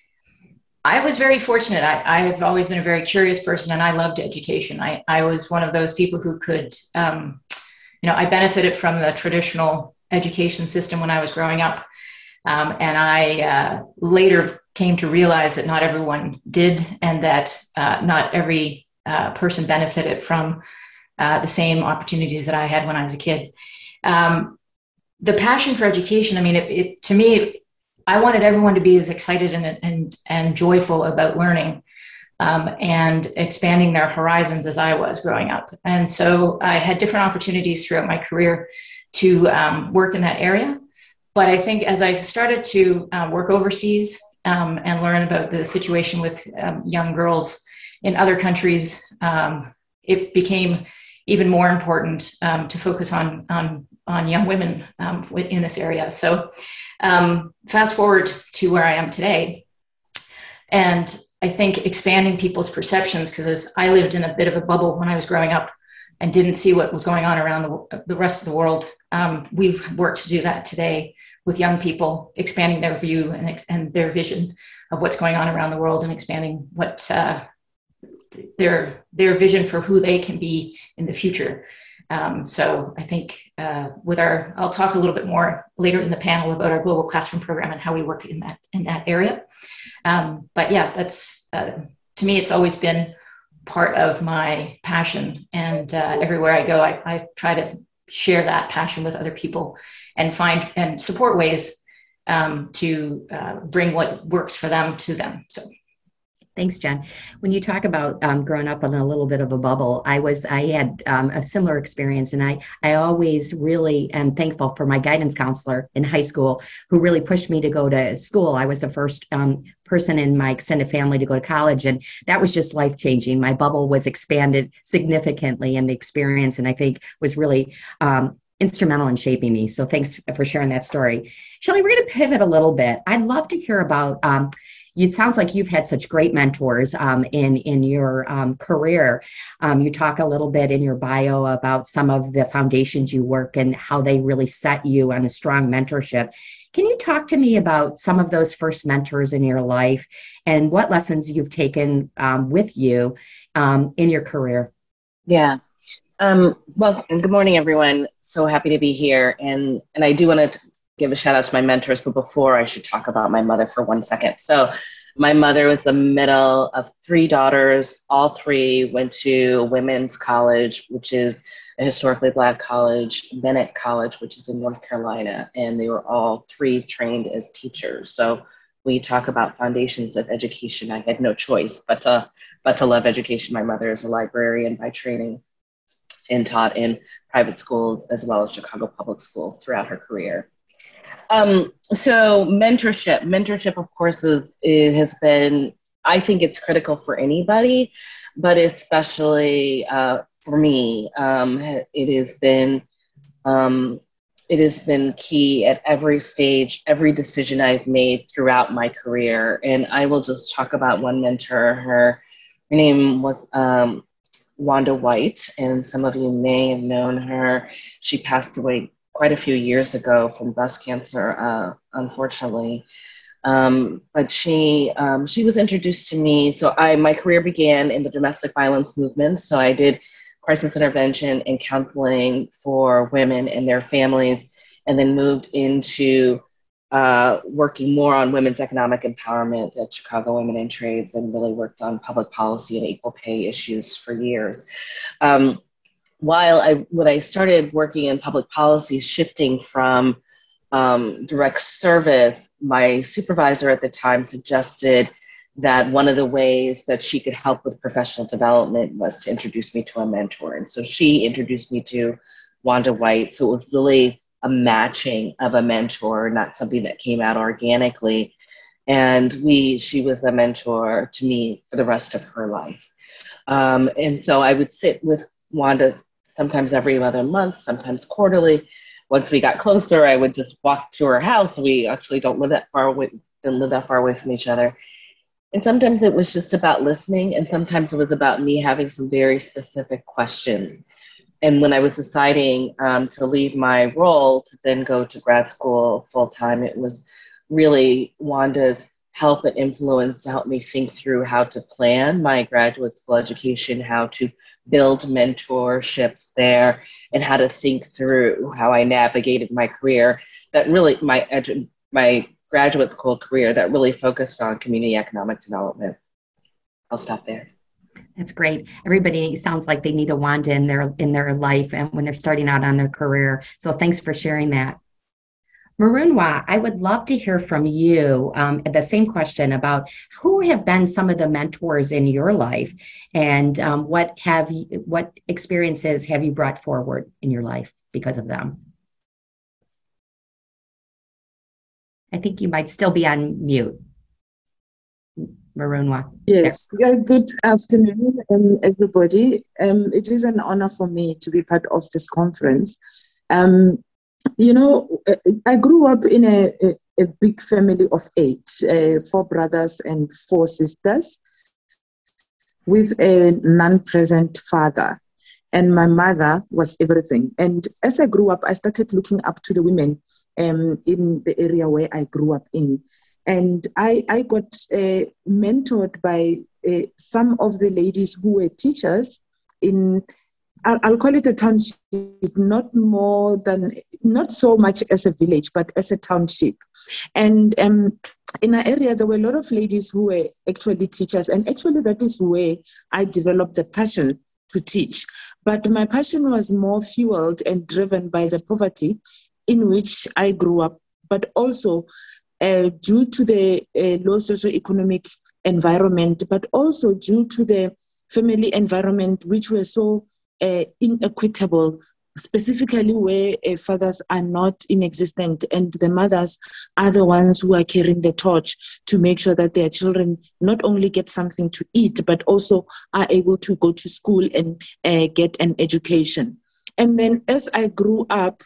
I was very fortunate. I, have always been a very curious person and I loved education. I, I was one of those people who could um, you know, I benefited from the traditional education system when I was growing up. Um, and I uh, later came to realize that not everyone did, and that uh, not every uh, person benefited from uh, the same opportunities that I had when I was a kid. Um, the passion for education, I mean, it, it, to me, I wanted everyone to be as excited and, and, and joyful about learning um, and expanding their horizons as I was growing up. And so I had different opportunities throughout my career to um, work in that area. But I think as I started to uh, work overseas um, and learn about the situation with um, young girls in other countries, um, it became even more important to focus on, on, on young women in this area. So fast forward to where I am today. And I think expanding people's perceptions because as I lived in a bit of a bubble when I was growing up and didn't see what was going on around the, the rest of the world. Um, we've worked to do that today with young people, expanding their view and, and their vision of what's going on around the world and expanding what uh, their their vision for who they can be in the future. Um, so I think uh, with our, I'll talk a little bit more later in the panel about our global classroom program and how we work in that in that area. Um, but yeah, that's uh, to me, it's always been part of my passion. And uh, everywhere I go, I, I, try to share that passion with other people and find and support ways um, to uh, bring what works for them to them. So Thanks, Jen. When you talk about um, growing up in a little bit of a bubble, I was I had um, a similar experience, and I I always really am thankful for my guidance counselor in high school who really pushed me to go to school. I was the first um, person in my extended family to go to college, and that was just life changing. My bubble was expanded significantly in the experience, and I think was really um, instrumental in shaping me. So thanks for sharing that story. Shelley, we're going to pivot a little bit. I'd love to hear about um, it sounds like you've had such great mentors um, in in your um, career. Um, you talk a little bit in your bio about some of the foundations you work and how they really set you on a strong mentorship. Can you talk to me about some of those first mentors in your life and what lessons you've taken um, with you um, in your career? Yeah. Um, well, good morning, everyone. So happy to be here, and and I do want to give a shout out to my mentors, but before I should talk about my mother for one second. So, my mother was the middle of three daughters. All three went to women's college, which is a historically black college, Bennett College, which is in North Carolina, and they were all three trained as teachers. So, you talk about foundations of education, I had no choice but to but to love education. My mother is a librarian by training and taught in private school as well as Chicago Public School throughout her career. Um, so mentorship, mentorship, of course, it has been. I think it's critical for anybody, but especially uh, for me, um, it has been. Um, it has been key at every stage, every decision I've made throughout my career. And I will just talk about one mentor. Her, her name was um, Wanda White, and some of you may have known her. She passed away quite a few years ago from breast cancer, uh, unfortunately. Um, but she um, she was introduced to me. So I my career began in the domestic violence movement. So I did crisis intervention and counseling for women and their families, and then moved into uh, working more on women's economic empowerment at Chicago Women in Trades, and really worked on public policy and equal pay issues for years. Um, while I when I started working in public policy, shifting from um, direct service, my supervisor at the time suggested that one of the ways that she could help with professional development was to introduce me to a mentor. And so she introduced me to Wanda White. So it was really a matching of a mentor, not something that came out organically. And we, she was a mentor to me for the rest of her life. Um, and so I would sit with Wanda sometimes every other month, sometimes quarterly. Once we got closer, I would just walk to her house. We actually don't live that far away, didn't live that far away from each other. And sometimes it was just about listening, and sometimes it was about me having some very specific questions. And when I was deciding um, to leave my role to then go to grad school full time, it was really Wanda's help and influence to help me think through how to plan my graduate school education, how to build mentorships there, and how to think through how I navigated my career. That really my edu- my graduate school career that really focused on community economic development. I'll stop there. That's great. Everybody sounds like they need a Wanda in their in their life and when they're starting out on their career. So thanks for sharing that. Marunwa, I would love to hear from you um, the same question about who have been some of the mentors in your life, and um, what have you, what experiences have you brought forward in your life because of them. I think you might still be on mute. Marunwa. Yes. Yeah, good afternoon, um, everybody. Um, it is an honor for me to be part of this conference. Um, you know, I grew up in a, a, a big family of eight, uh, four brothers and four sisters, with a non present father. And my mother was everything. And as I grew up, I started looking up to the women um, in the area where I grew up in. And I, I got uh, mentored by uh, some of the ladies who were teachers in I'll, call it a township, not more than, not so much as a village, but as a township. And um, in our area, there were a lot of ladies who were actually teachers. And actually, that is where I developed the passion to teach. But my passion was more fueled and driven by the poverty in which I grew up, but also uh, due to the uh, low socioeconomic environment, but also due to the family environment, which were so uh, inequitable, specifically where uh, fathers are not in existence and the mothers are the ones who are carrying the torch to make sure that their children not only get something to eat, but also are able to go to school and uh, get an education. And then as I grew up,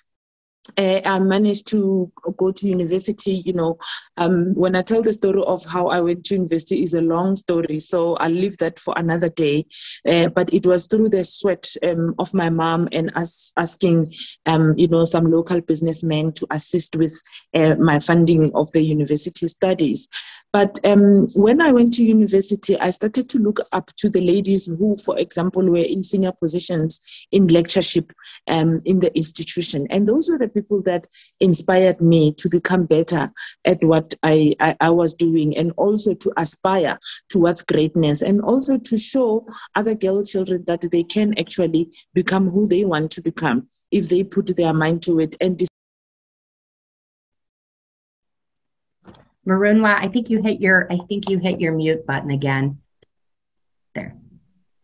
uh, I managed to go to university. You know, um, when I tell the story of how I went to university is a long story, so I'll leave that for another day. Uh, but it was through the sweat um, of my mom and us asking, um, you know, some local businessmen to assist with uh, my funding of the university studies. But um, when I went to university, I started to look up to the ladies who, for example, were in senior positions in lectureship um, in the institution, and those were the people that inspired me to become better at what I, I, I was doing and also to aspire towards greatness and also to show other girl children that they can actually become who they want to become if they put their mind to it and Marunwa, I think you hit your I think you hit your mute button again. There.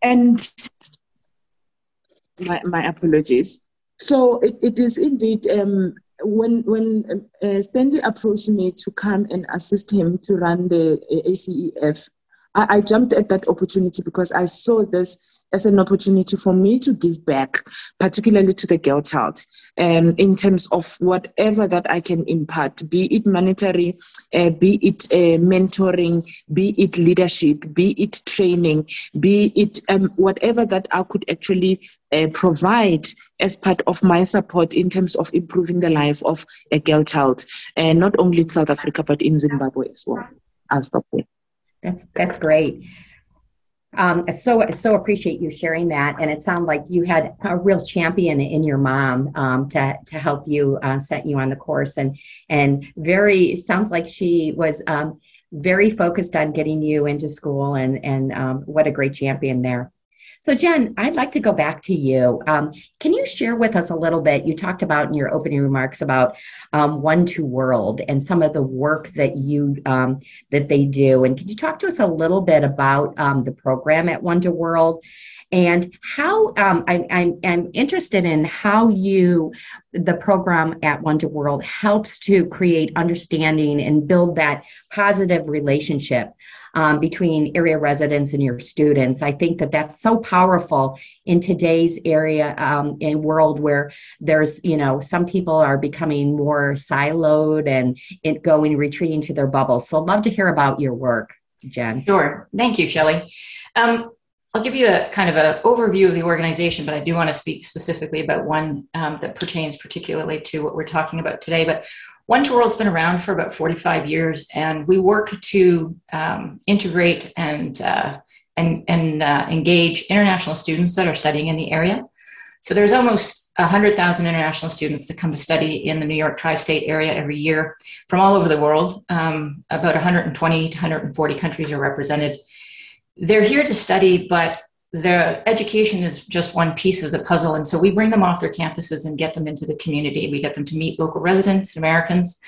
And my, my apologies. So it, it is indeed um, when when uh, Stanley approached me to come and assist him to run the ACEF, I, I, jumped at that opportunity because I saw this as an opportunity for me to give back, particularly to the girl child, um, in terms of whatever that I can impart, be it monetary, uh, be it uh, mentoring, be it leadership, be it training, be it um, whatever that I could actually uh, provide as part of my support in terms of improving the life of a girl child, and not only in South Africa but in Zimbabwe as well. I'll stop there. That's that's great. Um, so I so appreciate you sharing that, and it sounded like you had a real champion in your mom um, to to help you uh, set you on the course, and and very sounds like she was um, very focused on getting you into school, and and um, what a great champion there. So, Jen, I'd like to go back to you. Um, can you share with us a little bit? You talked about in your opening remarks about um, One to World and some of the work that you um, that they do. And can you talk to us a little bit about um, the program at One to World? and how um, I, I'm, I'm interested in how you the program at one to world helps to create understanding and build that positive relationship um, between area residents and your students. I think that that's so powerful in today's area um, in world where there's, you know, some people are becoming more siloed and it going retreating to their bubbles. So I'd love to hear about your work, Jen. Sure. Thank you, Shelley. Um, I'll give you a kind of an overview of the organization, but I do want to speak specifically about one um, that pertains particularly to what we're talking about today. But one to World's been around for about 45 years, and we work to um, integrate and uh, and, and uh, engage international students that are studying in the area. So there's almost 100,000 international students that come to study in the New York tri-state area every year from all over the world. Um, about 120 to 140 countries are represented. They're here to study, but their education is just one piece of the puzzle. And so we bring them off their campuses and get them into the community. We get them to meet local residents, and Americans,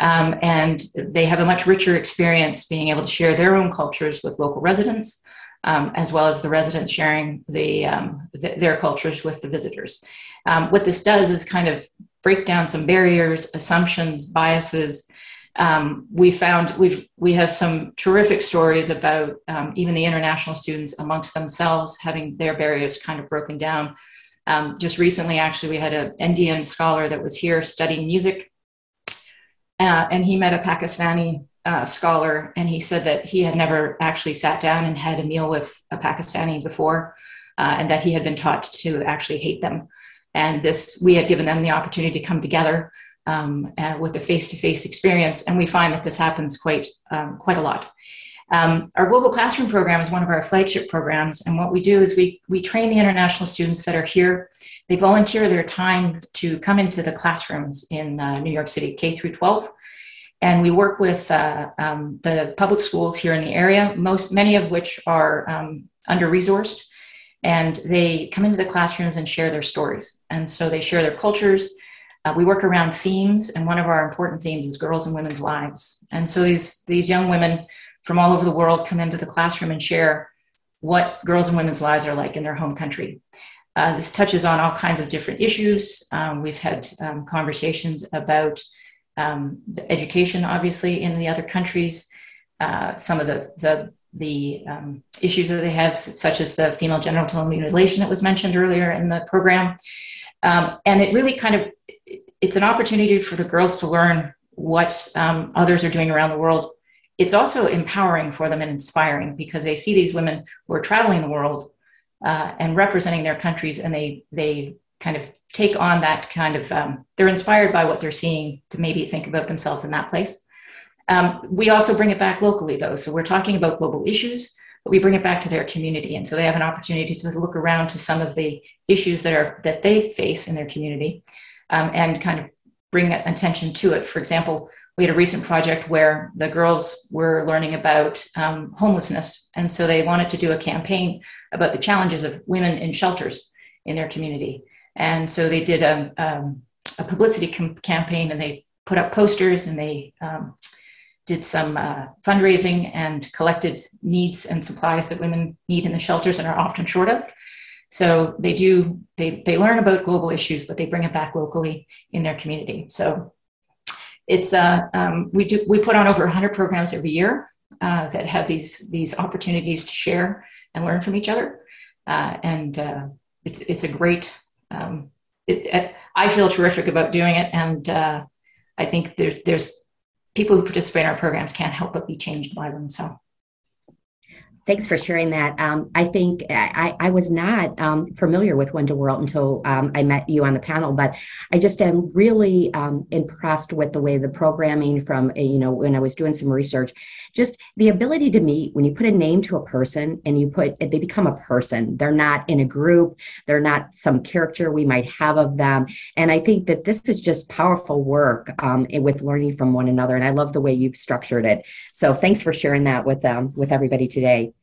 um, and they have a much richer experience being able to share their own cultures with local residents, um, as well as the residents sharing the, um, th- their cultures with the visitors. Um, what this does is kind of break down some barriers, assumptions, biases, um, we found we've we have some terrific stories about um, even the international students amongst themselves having their barriers kind of broken down. Um, just recently, actually, we had an Indian scholar that was here studying music, uh, and he met a Pakistani uh, scholar, and he said that he had never actually sat down and had a meal with a Pakistani before, uh, and that he had been taught to actually hate them. And this, we had given them the opportunity to come together um, uh, with a face-to-face experience, and we find that this happens quite um, quite a lot. Um, our global classroom program is one of our flagship programs, and what we do is we we train the international students that are here. They volunteer their time to come into the classrooms in uh, New York City, K through 12, and we work with uh, um, the public schools here in the area. Most many of which are um, under resourced, and they come into the classrooms and share their stories, and so they share their cultures uh, we work around themes, and one of our important themes is girls and women's lives. And so these, these young women from all over the world come into the classroom and share what girls and women's lives are like in their home country. Uh, this touches on all kinds of different issues. Um, we've had um, conversations about um, the education, obviously, in the other countries, uh, some of the, the, the um, issues that they have, such as the female genital mutilation that was mentioned earlier in the program. Um, and it really kind of it's an opportunity for the girls to learn what um, others are doing around the world. It's also empowering for them and inspiring because they see these women who are traveling the world uh, and representing their countries, and they they kind of take on that kind of. Um, they're inspired by what they're seeing to maybe think about themselves in that place. Um, we also bring it back locally, though. So we're talking about global issues, but we bring it back to their community, and so they have an opportunity to look around to some of the issues that are that they face in their community um, and kind of bring attention to it. For example, we had a recent project where the girls were learning about um, homelessness. And so they wanted to do a campaign about the challenges of women in shelters in their community. And so they did a, um, a publicity com- campaign and they put up posters and they um, did some uh, fundraising and collected needs and supplies that women need in the shelters and are often short of. So they do, they, they learn about global issues, but they bring it back locally in their community. So it's, uh, um, we do, we put on over 100 programs every year uh, that have these, these opportunities to share and learn from each other. Uh, and uh, it's, it's a great, um, it, it, I feel terrific about doing it. And uh, I think there's, there's people who participate in our programs can't help but be changed by them. So Thanks for sharing that. Um, I think I, I was not um, familiar with to World until um, I met you on the panel, but I just am really um, impressed with the way the programming from, uh, you know, when I was doing some research, just the ability to meet when you put a name to a person and you put, they become a person. They're not in a group, they're not some character we might have of them. And I think that this is just powerful work um, with learning from one another. And I love the way you've structured it. So thanks for sharing that with, um, with everybody today.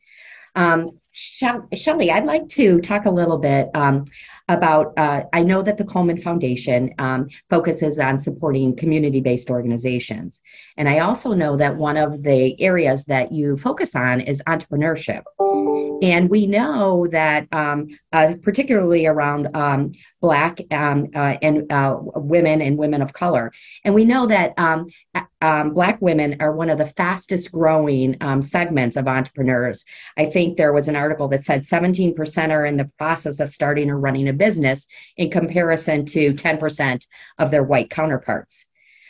Um, Shelley, I'd like to talk a little bit um, about. Uh, I know that the Coleman Foundation um, focuses on supporting community based organizations. And I also know that one of the areas that you focus on is entrepreneurship. And we know that, um, uh, particularly around um, Black um, uh, and uh, women and women of color, and we know that um, um, Black women are one of the fastest growing um, segments of entrepreneurs. I think there was an article that said 17% are in the process of starting or running a business in comparison to 10% of their white counterparts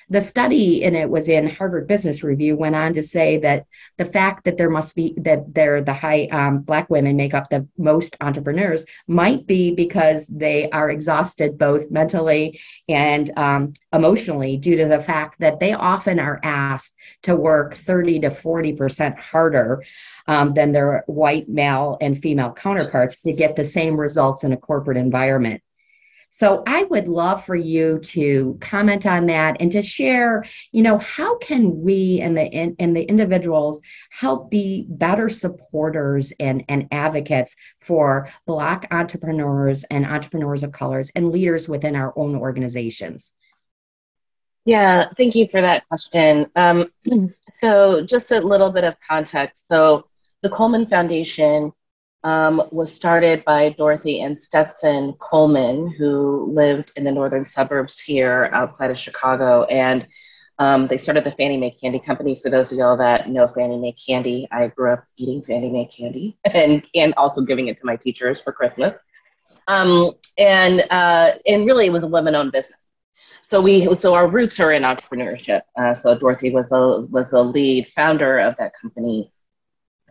the study and it was in harvard business review went on to say that the fact that there must be that they're the high um, black women make up the most entrepreneurs might be because they are exhausted both mentally and um, emotionally due to the fact that they often are asked to work 30 to 40 percent harder um, than their white male and female counterparts to get the same results in a corporate environment so I would love for you to comment on that and to share, you know, how can we and the and the individuals help be better supporters and, and advocates for Black entrepreneurs and entrepreneurs of colors and leaders within our own organizations? Yeah, thank you for that question. Um, so, just a little bit of context. So, the Coleman Foundation um, was started by Dorothy and Stetson Coleman, who lived in the northern suburbs here outside of Chicago. And um, they started the Fannie May Candy Company. For those of y'all that know Fannie May candy, I grew up eating Fannie May candy and, and also giving it to my teachers for Christmas. Um, and, uh, and really, it was a women owned business. So we, so our roots are in entrepreneurship. Uh, so Dorothy was the was the lead founder of that company,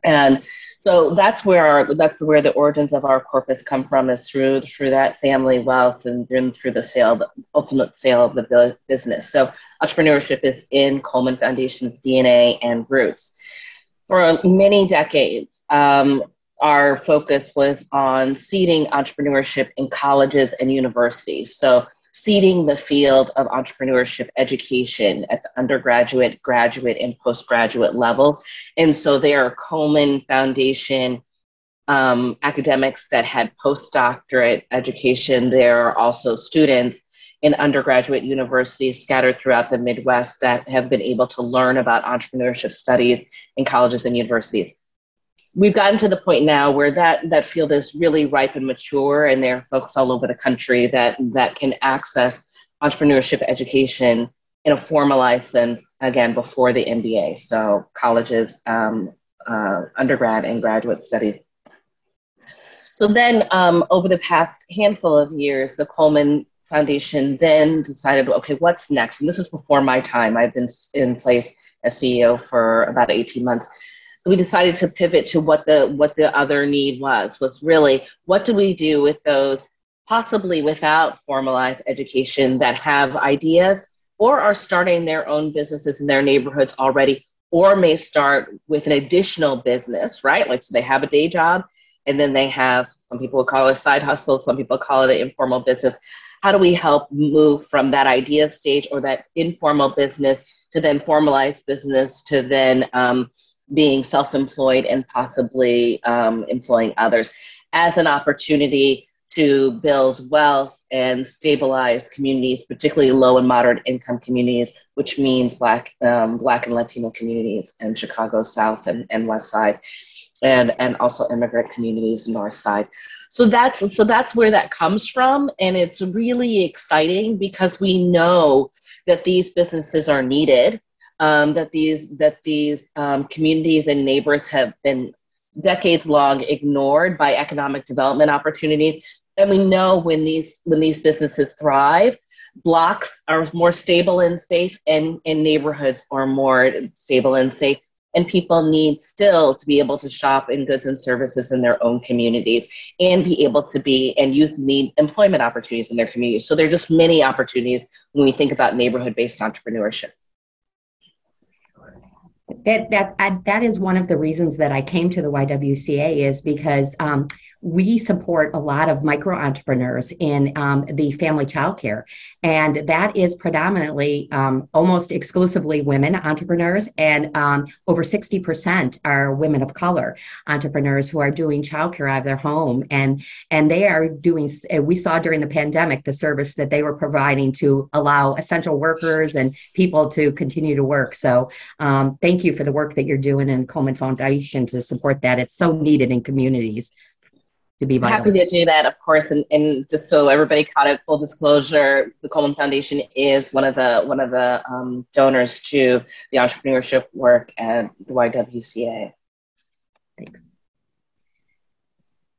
and so that's where our, that's where the origins of our corpus come from is through through that family wealth and then through the sale the ultimate sale of the business. So entrepreneurship is in coleman foundation's dna and roots. For many decades um, our focus was on seeding entrepreneurship in colleges and universities. So seeding the field of entrepreneurship education at the undergraduate, graduate, and postgraduate levels. And so there are Coleman Foundation um, academics that had postdoctorate education. There are also students in undergraduate universities scattered throughout the Midwest that have been able to learn about entrepreneurship studies in colleges and universities we've gotten to the point now where that that field is really ripe and mature and there are folks all over the country that that can access entrepreneurship education in a formalized sense again before the mba so colleges um, uh, undergrad and graduate studies. So then um, over the past handful of years the coleman foundation then decided okay what's next? And this was before my time. I've been in place as ceo for about 18 months so we decided to pivot to what the what the other need was was really what do we do with those possibly without formalized education that have ideas or are starting their own businesses in their neighborhoods already or may start with an additional business right? Like so they have a day job and then they have some people will call it a side hustle some people call it an informal business. How do we help move from that idea stage or that informal business to then formalized business to then um, being self employed and possibly um, employing others as an opportunity to build wealth and stabilize communities, particularly low and moderate income communities, which means Black, um, Black and Latino communities in Chicago South and, and West Side, and, and also immigrant communities North Side. So that's so that's where that comes from, and it's really exciting because we know that these businesses are needed um, that these that these um, communities and neighbors have been decades long ignored by economic development opportunities. And we know when these when these businesses thrive, blocks are more stable and safe, and, and neighborhoods are more stable and safe. And people need still to be able to shop in goods and services in their own communities and be able to be, and youth need employment opportunities in their communities. So there are just many opportunities when we think about neighborhood based entrepreneurship that that I, that is one of the reasons that I came to the YWCA is because um, we support a lot of micro entrepreneurs in um, the family childcare, and that is predominantly um, almost exclusively women entrepreneurs, and um, over 60% are women of color entrepreneurs who are doing childcare out of their home, and and they are doing. We saw during the pandemic the service that they were providing to allow essential workers and people to continue to work. So, um, thank you for the work that you're doing in Coleman Foundation to support that. It's so needed in communities to be vital. Happy to do that, of course, and, and just so everybody caught it, full disclosure, the Coleman Foundation is one of the one of the um, donors to the entrepreneurship work at the YWCA. Thanks.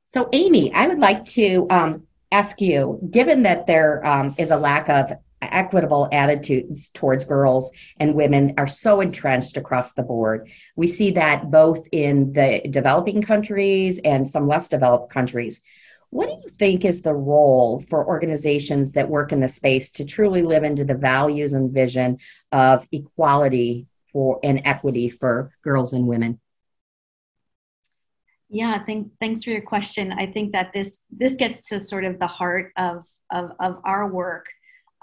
So, Amy, I would like to um, ask you, given that there um, is a lack of equitable attitudes towards girls and women are so entrenched across the board. We see that both in the developing countries and some less developed countries. What do you think is the role for organizations that work in the space to truly live into the values and vision of equality for and equity for girls and women? Yeah, thank, thanks for your question. I think that this this gets to sort of the heart of of, of our work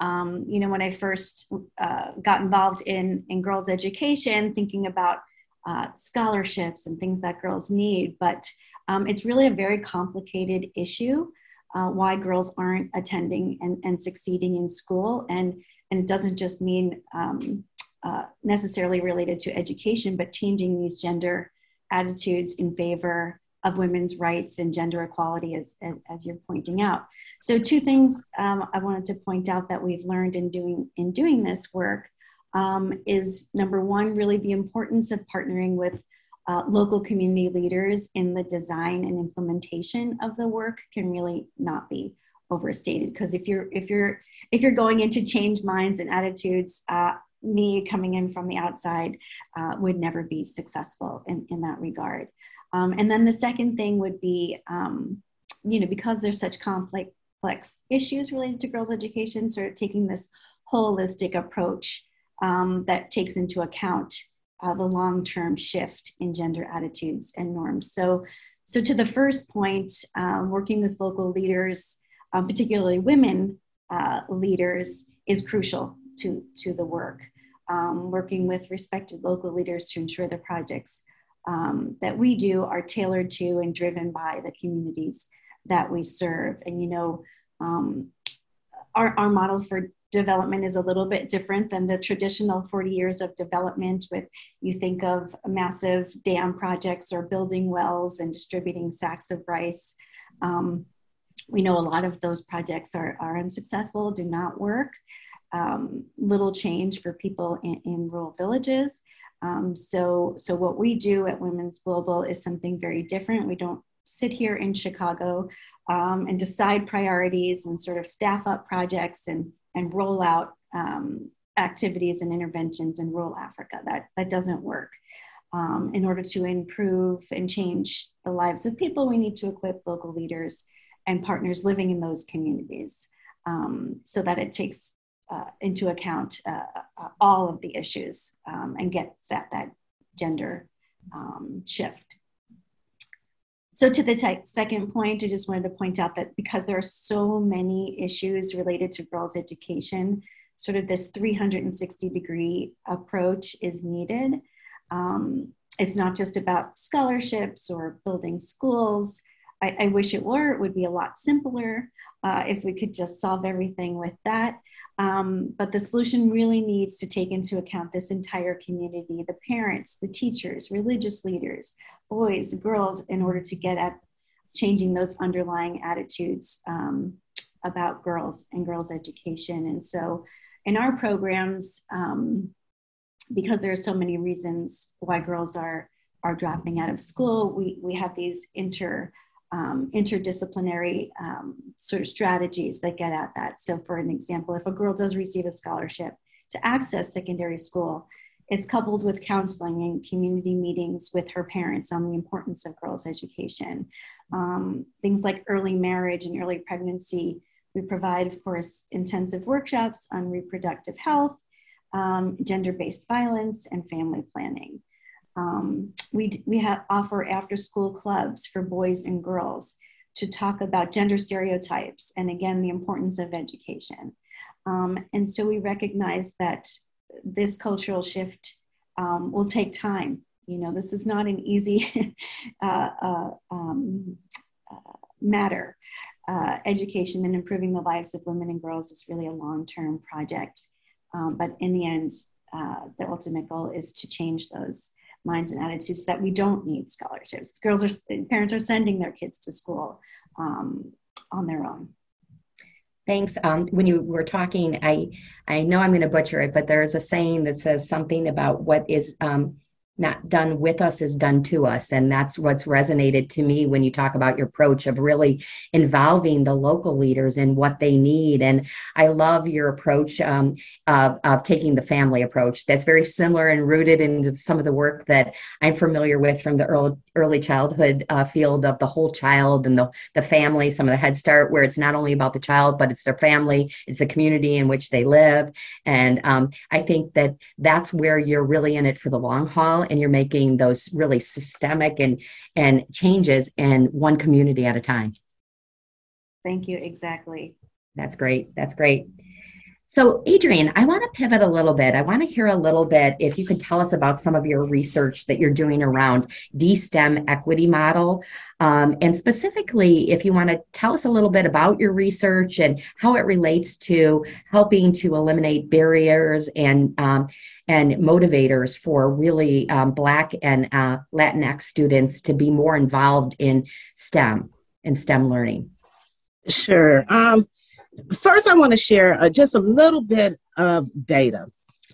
um, you know, when I first uh, got involved in, in girls' education, thinking about uh, scholarships and things that girls need, but um, it's really a very complicated issue uh, why girls aren't attending and, and succeeding in school. And, and it doesn't just mean um, uh, necessarily related to education, but changing these gender attitudes in favor of women's rights and gender equality, as, as, as you're pointing out. So, two things um, I wanted to point out that we've learned in doing in doing this work um, is number one, really the importance of partnering with uh, local community leaders in the design and implementation of the work can really not be overstated because if you're if you're if you're going into change minds and attitudes uh, me coming in from the outside uh, would never be successful in, in that regard um, and then the second thing would be, um, you know, because there's such complex issues related to girls' education, sort of taking this holistic approach um, that takes into account uh, the long-term shift in gender attitudes and norms. So, so to the first point, um, working with local leaders, um, particularly women uh, leaders, is crucial to, to the work. Um, working with respected local leaders to ensure the projects um, that we do are tailored to and driven by the communities that we serve. And, you know, um, our, our model for development is a little bit different than the traditional 40 years of development with you think of massive dam projects or building wells and distributing sacks of rice. Um, we know a lot of those projects are, are unsuccessful do not work. Um, little change for people in, in rural villages um, so, so what we do at Women's Global is something very different. We don't sit here in Chicago um, and decide priorities and sort of staff up projects and, and roll out um, activities and interventions in rural Africa. That, that doesn't work. Um, in order to improve and change the lives of people, we need to equip local leaders and partners living in those communities um, so that it takes uh, into account uh, uh, all of the issues um, and gets at that gender um, shift. So to the second point, I just wanted to point out that because there are so many issues related to girls' education, sort of this 360 degree approach is needed. Um, it's not just about scholarships or building schools. I, I, wish it were, it would be a lot simpler uh, if we could just solve everything with that. Um, but the solution really needs to take into account this entire community the parents, the teachers, religious leaders, boys, girls, in order to get at changing those underlying attitudes um, about girls and girls' education. And so, in our programs, um, because there are so many reasons why girls are are dropping out of school, we, we have these inter um, interdisciplinary um, sort of strategies that get at that. So, for an example, if a girl does receive a scholarship to access secondary school, it's coupled with counseling and community meetings with her parents on the importance of girls' education. Um, things like early marriage and early pregnancy. We provide, of course, intensive workshops on reproductive health, um, gender based violence, and family planning. Um, we we have, offer after school clubs for boys and girls to talk about gender stereotypes and again, the importance of education. Um, and so we recognize that this cultural shift um, will take time. You know, this is not an easy uh, uh, um, uh, matter. Uh, education and improving the lives of women and girls is really a long term project. Um, but in the end, uh, the ultimate goal is to change those minds and attitudes that we don't need scholarships. Girls are, parents are sending their kids to school um, on their own. Thanks. Um, when you were talking, I I know I'm going to butcher it, but there's a saying that says something about what is um, not done with us is done to us. And that's what's resonated to me when you talk about your approach of really involving the local leaders in what they need. And I love your approach um, of, of taking the family approach. That's very similar and rooted in some of the work that I'm familiar with from the early, childhood uh, field of the whole child and the, the family, some of the Head Start, where it's not only about the child, but it's their family, it's the community in which they live. And um, I think that that's where you're really in it for the long haul and you're making those really systemic and and changes in one community at a time. Thank you exactly. That's great. That's great so, Adrienne, I want to pivot a little bit. I want to hear a little bit if you could tell us about some of your research that you're doing around D-STEM equity model. Um, and specifically, if you want to tell us a little bit about your research and how it relates to helping to eliminate barriers and um, and motivators for really um, Black and uh, Latinx students to be more involved in STEM and STEM learning. Sure. Um, first, I want to share uh, just a little bit of data.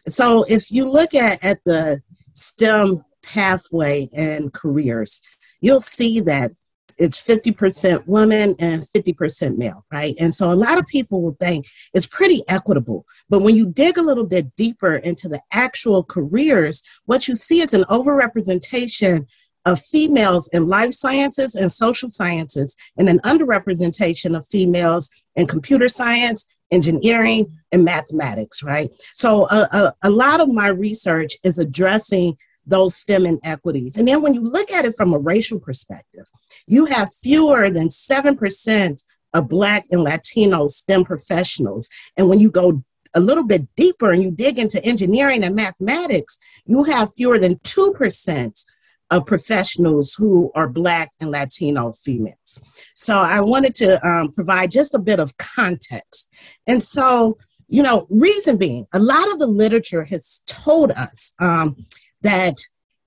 So, if you look at, at the STEM pathway and careers, you'll see that it's 50% women and 50% male, right? And so a lot of people will think it's pretty equitable. But when you dig a little bit deeper into the actual careers, what you see is an overrepresentation of females in life sciences and social sciences, and an underrepresentation of females in computer science, engineering, and mathematics, right? So, a, a, a, lot of my research is addressing those STEM inequities. And then, when you look at it from a racial perspective, you have fewer than 7% of Black and Latino STEM professionals. And when you go a little bit deeper and you dig into engineering and mathematics, you have fewer than 2% of professionals who are Black and Latino females. So I wanted to um, provide just a bit of context. And so, you know, reason being, a lot of the literature has told us um, that,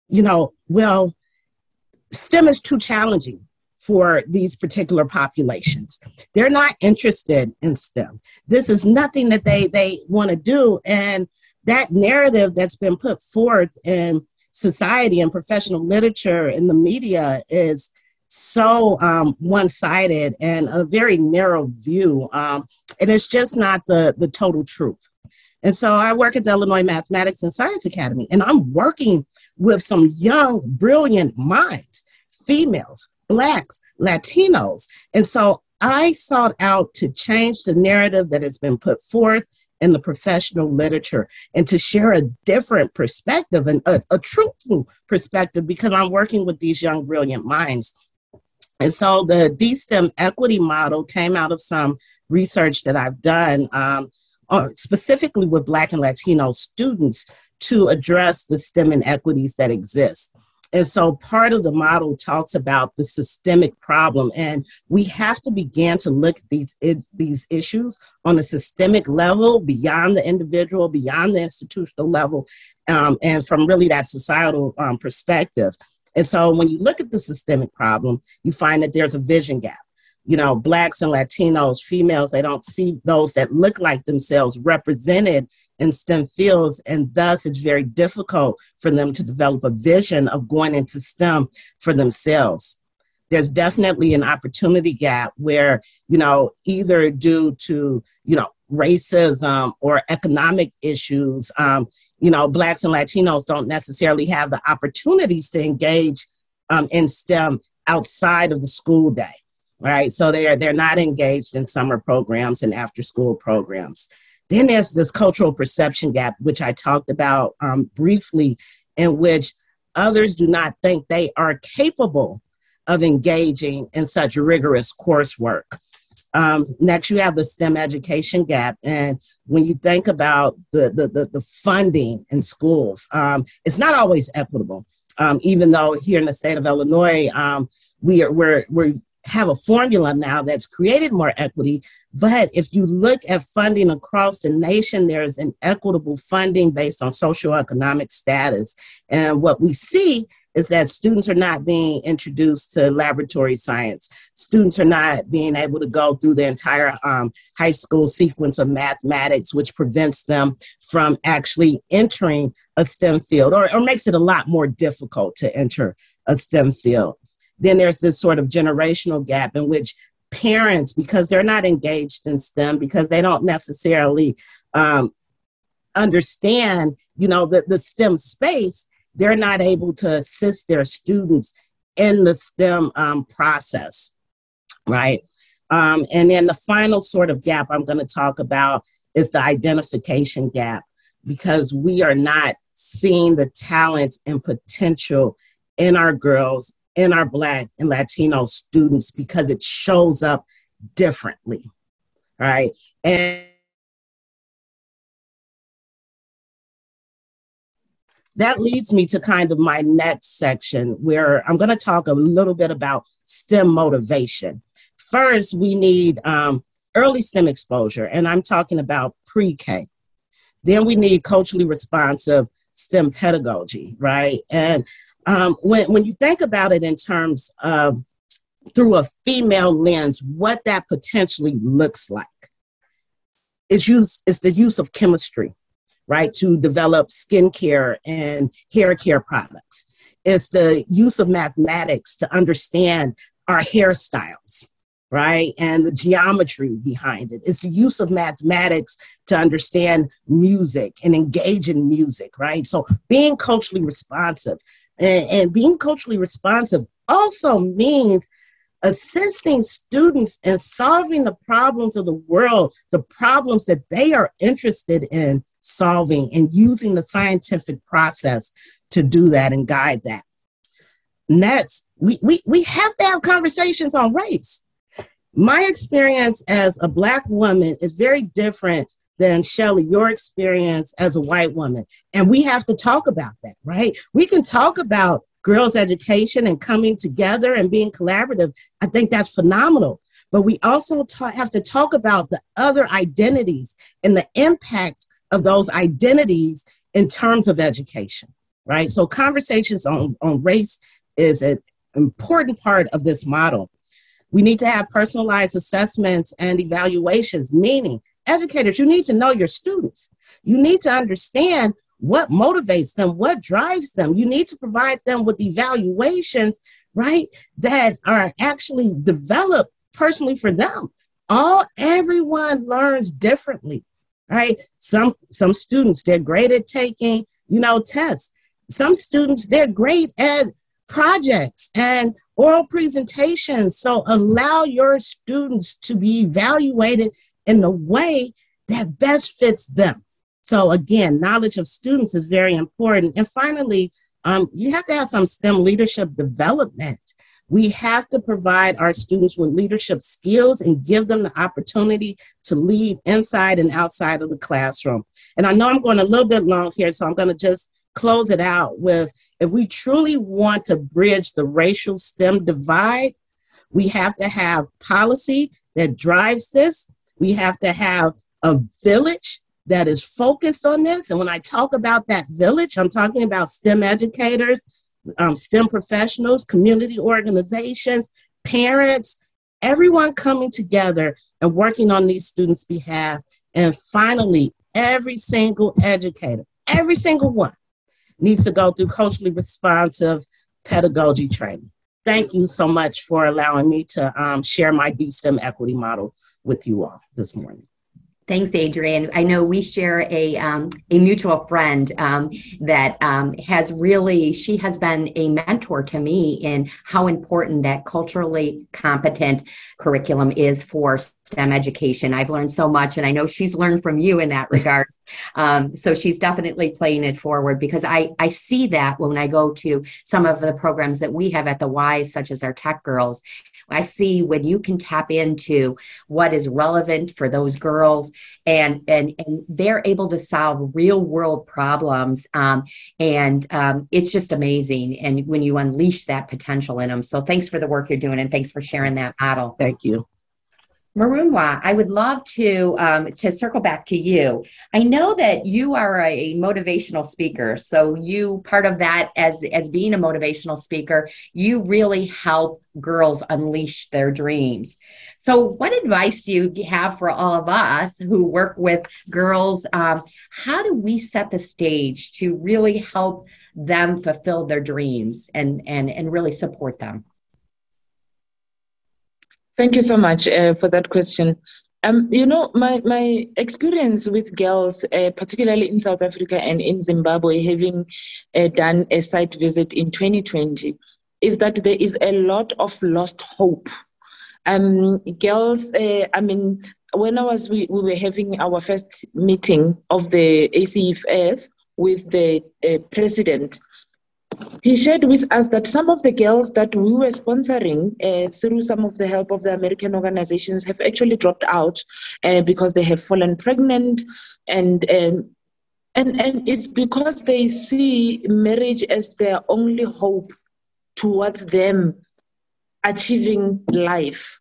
you know, well, STEM is too challenging for these particular populations. They're not interested in STEM. This is nothing that they, they want to do. And that narrative that's been put forth in society and professional literature in the media is so um, one-sided and a very narrow view um, and it's just not the, the total truth. And so i work at the illinois mathematics and science academy and i'm working with some young brilliant minds females blacks latinos. And so i sought out to change the narrative that has been put forth in the professional literature and to share a different perspective and a, a truthful perspective because I'm working with these young, brilliant minds. And so the D-STEM equity model came out of some research that I've done um, on, specifically with Black and Latino students to address the STEM inequities that exist. And so part of the model talks about the systemic problem, and we have to begin to look at these, it, these issues on a systemic level, beyond the individual, beyond the institutional level, um, and from really that societal um, perspective. And so when you look at the systemic problem, you find that there's a vision gap you know, blacks and Latinos, females, they don't see those that look like themselves represented in STEM fields, and thus it's very difficult for them to develop a vision of going into STEM for themselves. There's definitely an opportunity gap where, you know, either due to, you know, racism or economic issues, um, you know, Blacks and Latinos don't necessarily have the opportunities to engage um, in STEM outside of the school day, right? So they are, they're not engaged in summer programs and after school programs. Then there's this cultural perception gap, which I talked about um, briefly, in which others do not think they are capable of engaging in such rigorous coursework. Um, next, you have the STEM education gap. And when you think about the, the, the, the funding in schools, um, it's not always equitable. Um, even though here in the state of Illinois, um, we are, we're, we have a formula now that's created more equity. But if you look at funding across the nation, there's an equitable funding based on socioeconomic status. And what we see is that students are not being introduced to laboratory science. Students are not being able to go through the entire um, high school sequence of mathematics, which prevents them from actually entering a STEM field or, or makes it a lot more difficult to enter a STEM field. Then there's this sort of generational gap in which parents, because they're not engaged in STEM, because they don't necessarily um, understand, you know, the, the STEM space, they're not able to assist their students in the STEM um, process, right? Um, and then the final sort of gap I'm going to talk about is the identification gap because we are not seeing the talent and potential in our girls, in our Black and Latino students because it shows up differently, right? And that leads me to kind of my next section where I'm going to talk a little bit about STEM motivation. First, we need um, early STEM exposure, and I'm talking about pre K. Then we need culturally responsive STEM pedagogy, right? And um, when, when you think about it in terms of through a female lens, what that potentially looks like, is use is the use of chemistry right, to develop skincare and hair care products. It's the use of mathematics to understand our hairstyles, right, and the geometry behind it. It's the use of mathematics to understand music and engage in music, right? So being culturally responsive and, and being culturally responsive also means assisting students in solving the problems of the world, the problems that they are interested in solving and using the scientific process to do that and guide that. Next, we, we, we have to have conversations on race. My experience as a Black woman is very different than Shelley, your experience as a white woman. And we have to talk about that, right? We can talk about girls' education and coming together and being collaborative. I think that's phenomenal. But we also ta- have to talk about the other identities and the impact of those identities in terms of education, right? So conversations on, on race is an important part of this model. We need to have personalized assessments and evaluations, meaning educators, you need to know your students. You need to understand what motivates them, what drives them. You need to provide them with evaluations, right, that are actually developed personally for them. All everyone learns differently right? Some some students they're great at taking, you know, tests. Some students they're great at projects and oral presentations. So allow your students to be evaluated in the way that best fits them. So again, knowledge of students is very important. And finally, um, you have to have some STEM leadership development. We have to provide our students with leadership skills and give them the opportunity to lead inside and outside of the classroom. And I know I'm going a little bit long here, so I'm going to just close it out with if we truly want to bridge the racial STEM divide, we have to have policy that drives this. We have to have a village that is focused on this. And when I talk about that village, I'm talking about STEM educators, um, STEM professionals, community organizations, parents, everyone coming together and working on these students' behalf. And finally, every single educator, every single one, needs to go through culturally responsive pedagogy training. Thank you so much for allowing me to um, share my DSTEM equity model with you all this morning. Thanks, Adrienne. I know we share a um, a mutual friend um, that um, has really she has been a mentor to me in how important that culturally competent curriculum is for STEM education. I've learned so much, and I know she's learned from you in that regard. Um, so she's definitely playing it forward because I, I see that when I go to some of the programs that we have at the Y, such as our TechGYRLS. I see when you can tap into what is relevant for those girls and and, and they're able to solve real world problems um, and um, it's just amazing and when you unleash that potential in them so thanks for the work you're doing and thanks for sharing that model. Thank you Marunwa, I would love to um, to circle back to you. I know that you are a motivational speaker, so you part of that as as being a motivational speaker, you really help girls unleash their dreams. So, what advice do you have for all of us who work with girls? Um, how do we set the stage to really help them fulfill their dreams and and and really support them? Thank you so much uh, for that question. Um, you know, my, my experience with girls, uh, particularly in South Africa and in Zimbabwe, having uh, done a site visit in 2020, is that there is a lot of lost hope. Um, girls, uh, I mean, when I was, we, we were having our first meeting of the ACEF with the uh, president, he shared with us that some of the girls that we were sponsoring uh, through some of the help of the American organizations have actually dropped out uh, because they have fallen pregnant. And um, and and it's because they see marriage as their only hope towards them achieving life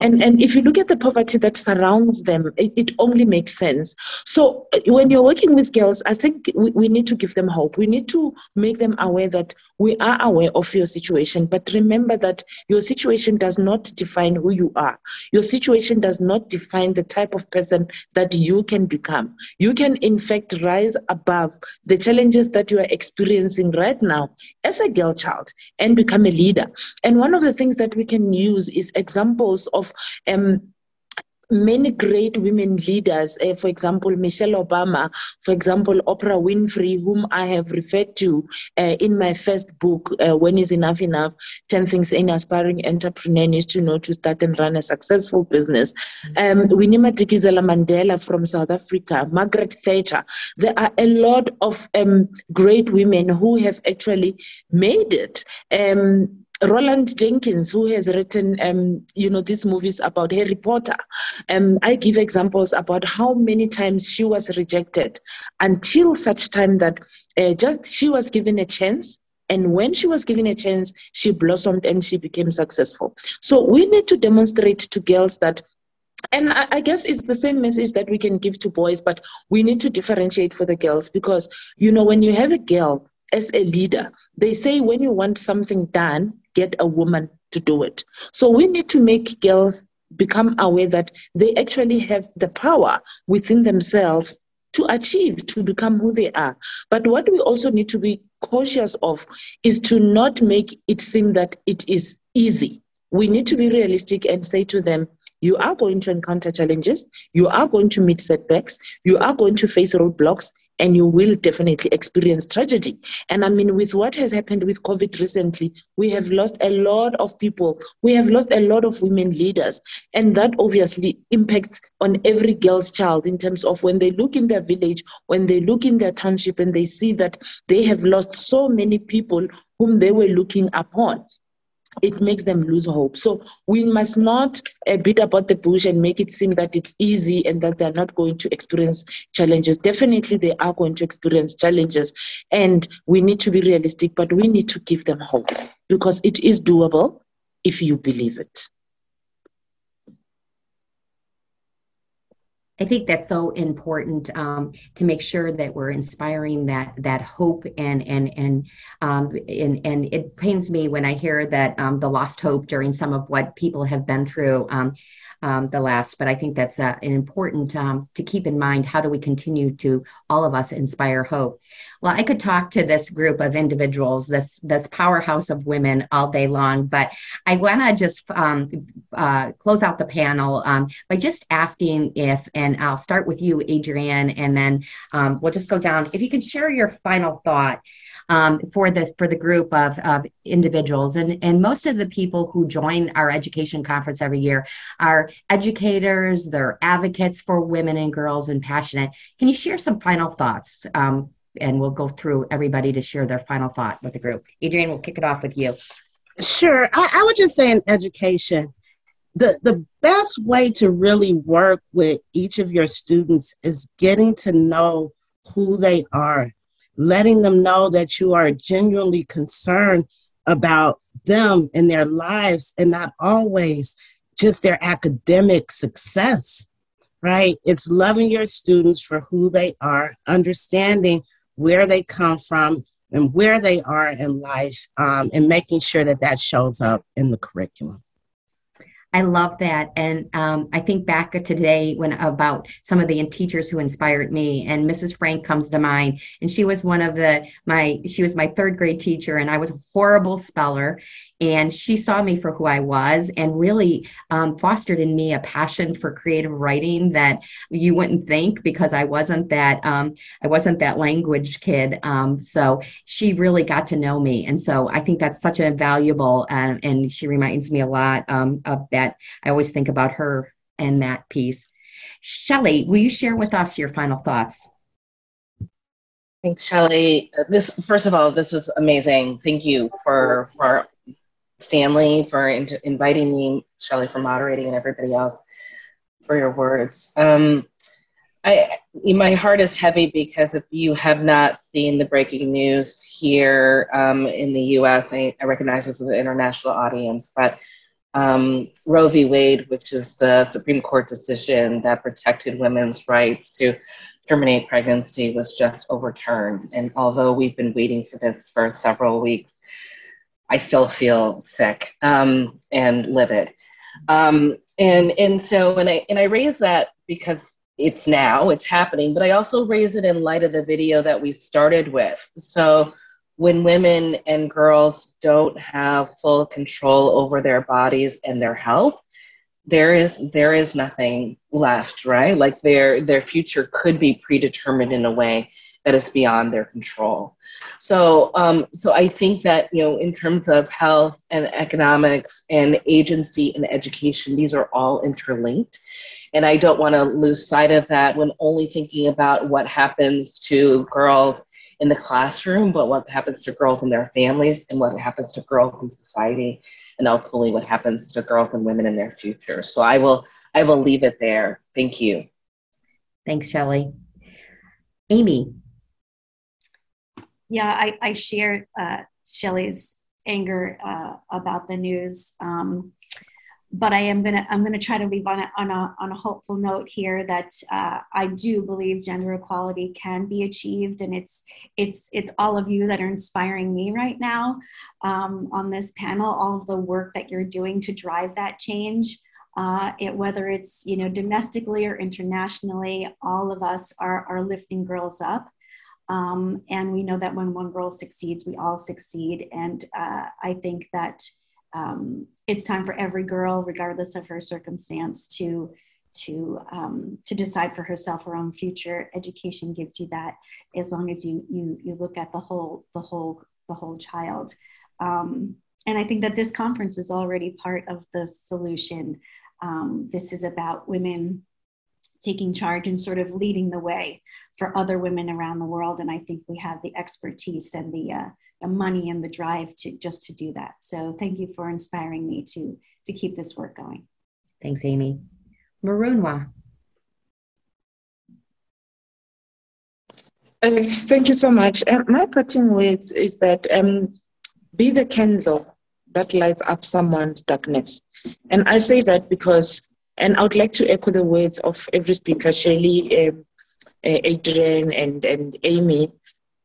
and and if you look at the poverty that surrounds them it, it only makes sense. So uh, when you're working with girls i think we, we need to give them hope. We need to make them aware that we are aware of your situation but remember that your situation does not define who you are. Your situation does not define the type of person that you can become. You can in fact rise above the challenges that you are experiencing right now as a girl child and become a leader. And one of the things that we can use is examples of um, many great women leaders, uh, for example, Michelle Obama, for example, Oprah Winfrey, whom I have referred to uh, in my first book, uh, When Is Enough Enough 10 Things An Aspiring Entrepreneur Needs to Know to Start and Run a Successful Business. Um, Winnie Madikizela Mandela from South Africa, Margaret Thatcher. There are a lot of um, great women who have actually made it. Um, Roland Jenkins, who has written, um, you know, these movies about Harry Potter, um, I give examples about how many times she was rejected until such time that uh, just she was given a chance. And when she was given a chance, she blossomed and she became successful. So we need to demonstrate to girls that and I, I, guess it's the same message that we can give to boys, but we need to differentiate for the girls because, you know, when you have a girl as a leader, they say when you want something done, get a woman to do it. So we need to make girls become aware that they actually have the power within themselves to achieve, to become who they are. But what we also need to be cautious of is to not make it seem that it is easy. We need to be realistic and say to them, you are going to encounter challenges, you are going to meet setbacks, you are going to face roadblocks, and you will definitely experience tragedy. And I mean, with what has happened with COVID recently, we have lost a lot of people. We have lost a lot of women leaders. And that obviously impacts on every girl's child in terms of when they look in their village, when they look in their township, and they see that they have lost so many people whom they were looking upon it makes them lose hope. So we must not uh, beat about the bush and make it seem that it's easy and that they're not going to experience challenges. Definitely, they are going to experience challenges, and we need to be realistic, but we need to give them hope because it is doable if you believe it. I think that's so important um, to make sure that we're inspiring that that hope and and and um, and and it pains me when I hear that um, the lost hope during some of what people have been through. Um, the last, but I think that's uh, an important um, to keep in mind. How do we continue to all of us inspire hope? Well, I could talk to this group of individuals, this this powerhouse of women, all day long, but I want to just um, uh, close out the panel um, by just asking if, and I'll start with you, Adrienne, and then um, we'll just go down. If you can share your final thought um, for this for the group of, of individuals. And and most of the people who join our education conference every year are educators they're advocates for women and girls and passionate. Can you share some final thoughts? Um, and we'll go through everybody to share their final thought with the group. Adrienne we'll kick it off with you. Sure. I, I would just say in education the, the best way to really work with each of your students is getting to know who they are letting them know that you are genuinely concerned about them and their lives and not always just their academic success, right? It's loving your students for who they are, understanding where they come from and where they are in life, um, and making sure that that shows up in the curriculum. I love that. And um, I think back to today when about some of the teachers who inspired me and Mrs. Frank comes to mind. And she was one of the, my, she was my third grade teacher and I was a horrible speller and she saw me for who I was and really um, fostered in me a passion for creative writing that you wouldn't think because I wasn't that um, I wasn't that language kid. Um, so she really got to know me, and so I think that's such a valuable uh, and she reminds me a lot um, of that. I always think about her and that piece. Shelley, will you share with us your final thoughts? Thanks, Shelley. This first of all, this was amazing. Thank you for for Stanley for in- inviting me, Shelley for moderating, and everybody else for your words. Um, I, my heart is heavy because if you have not seen the breaking news here um, in the U.S., I, I, recognize this with an international audience, but um, Roe v. Wade, which is the Supreme Court decision that protected women's right to terminate pregnancy, was just overturned. And although we've been waiting for this for several weeks, I still feel sick um, and livid. Um, and and so and I and I raise that because it's now it's happening, but I also raise it in light of the video that we started with. So when women and girls don't have full control over their bodies and their health, there is there is nothing left, right? Like their their future could be predetermined in a way that is beyond their control. So, um, so I think that you know, in terms of health and economics and agency and education, these are all interlinked, and I don't want to lose sight of that when only thinking about what happens to girls in the classroom, but what happens to girls and their families, and what happens to girls in society, and ultimately what happens to girls and women in their future. So I will, I will leave it there. Thank you. Thanks, Shelley. Amy, yeah, I, I share uh, Shelley's anger uh, about the news. Um, but I am gonna I'm gonna try to leave on a on a on a hopeful note here that uh, I do believe gender equality can be achieved, and it's it's it's all of you that are inspiring me right now um, on this panel. All of the work that you're doing to drive that change. Uh, it, whether it's you know domestically or internationally, all of us are are lifting girls up. Um, and we know that when one girl succeeds, we all succeed. And uh, I think that um, it's time for every girl, regardless of her circumstance, to to um, to decide for herself her own future. Education gives you that, as long as you you you look at the whole the whole the whole child. Um, and I think that this conference is already part of the solution. Um, this is about women taking charge and sort of leading the way for other women around the world. And I think we have the expertise and the, uh, the money and the drive to just to do that. So thank you for inspiring me to, to keep this work going. Thanks, Amy. Marunwa. Uh, thank you so much. Uh, my parting words is that um, be the candle that lights up someone's darkness. And I say that because, and I would like to echo the words of every speaker, Shelley, um, Adrienne and, and Amy,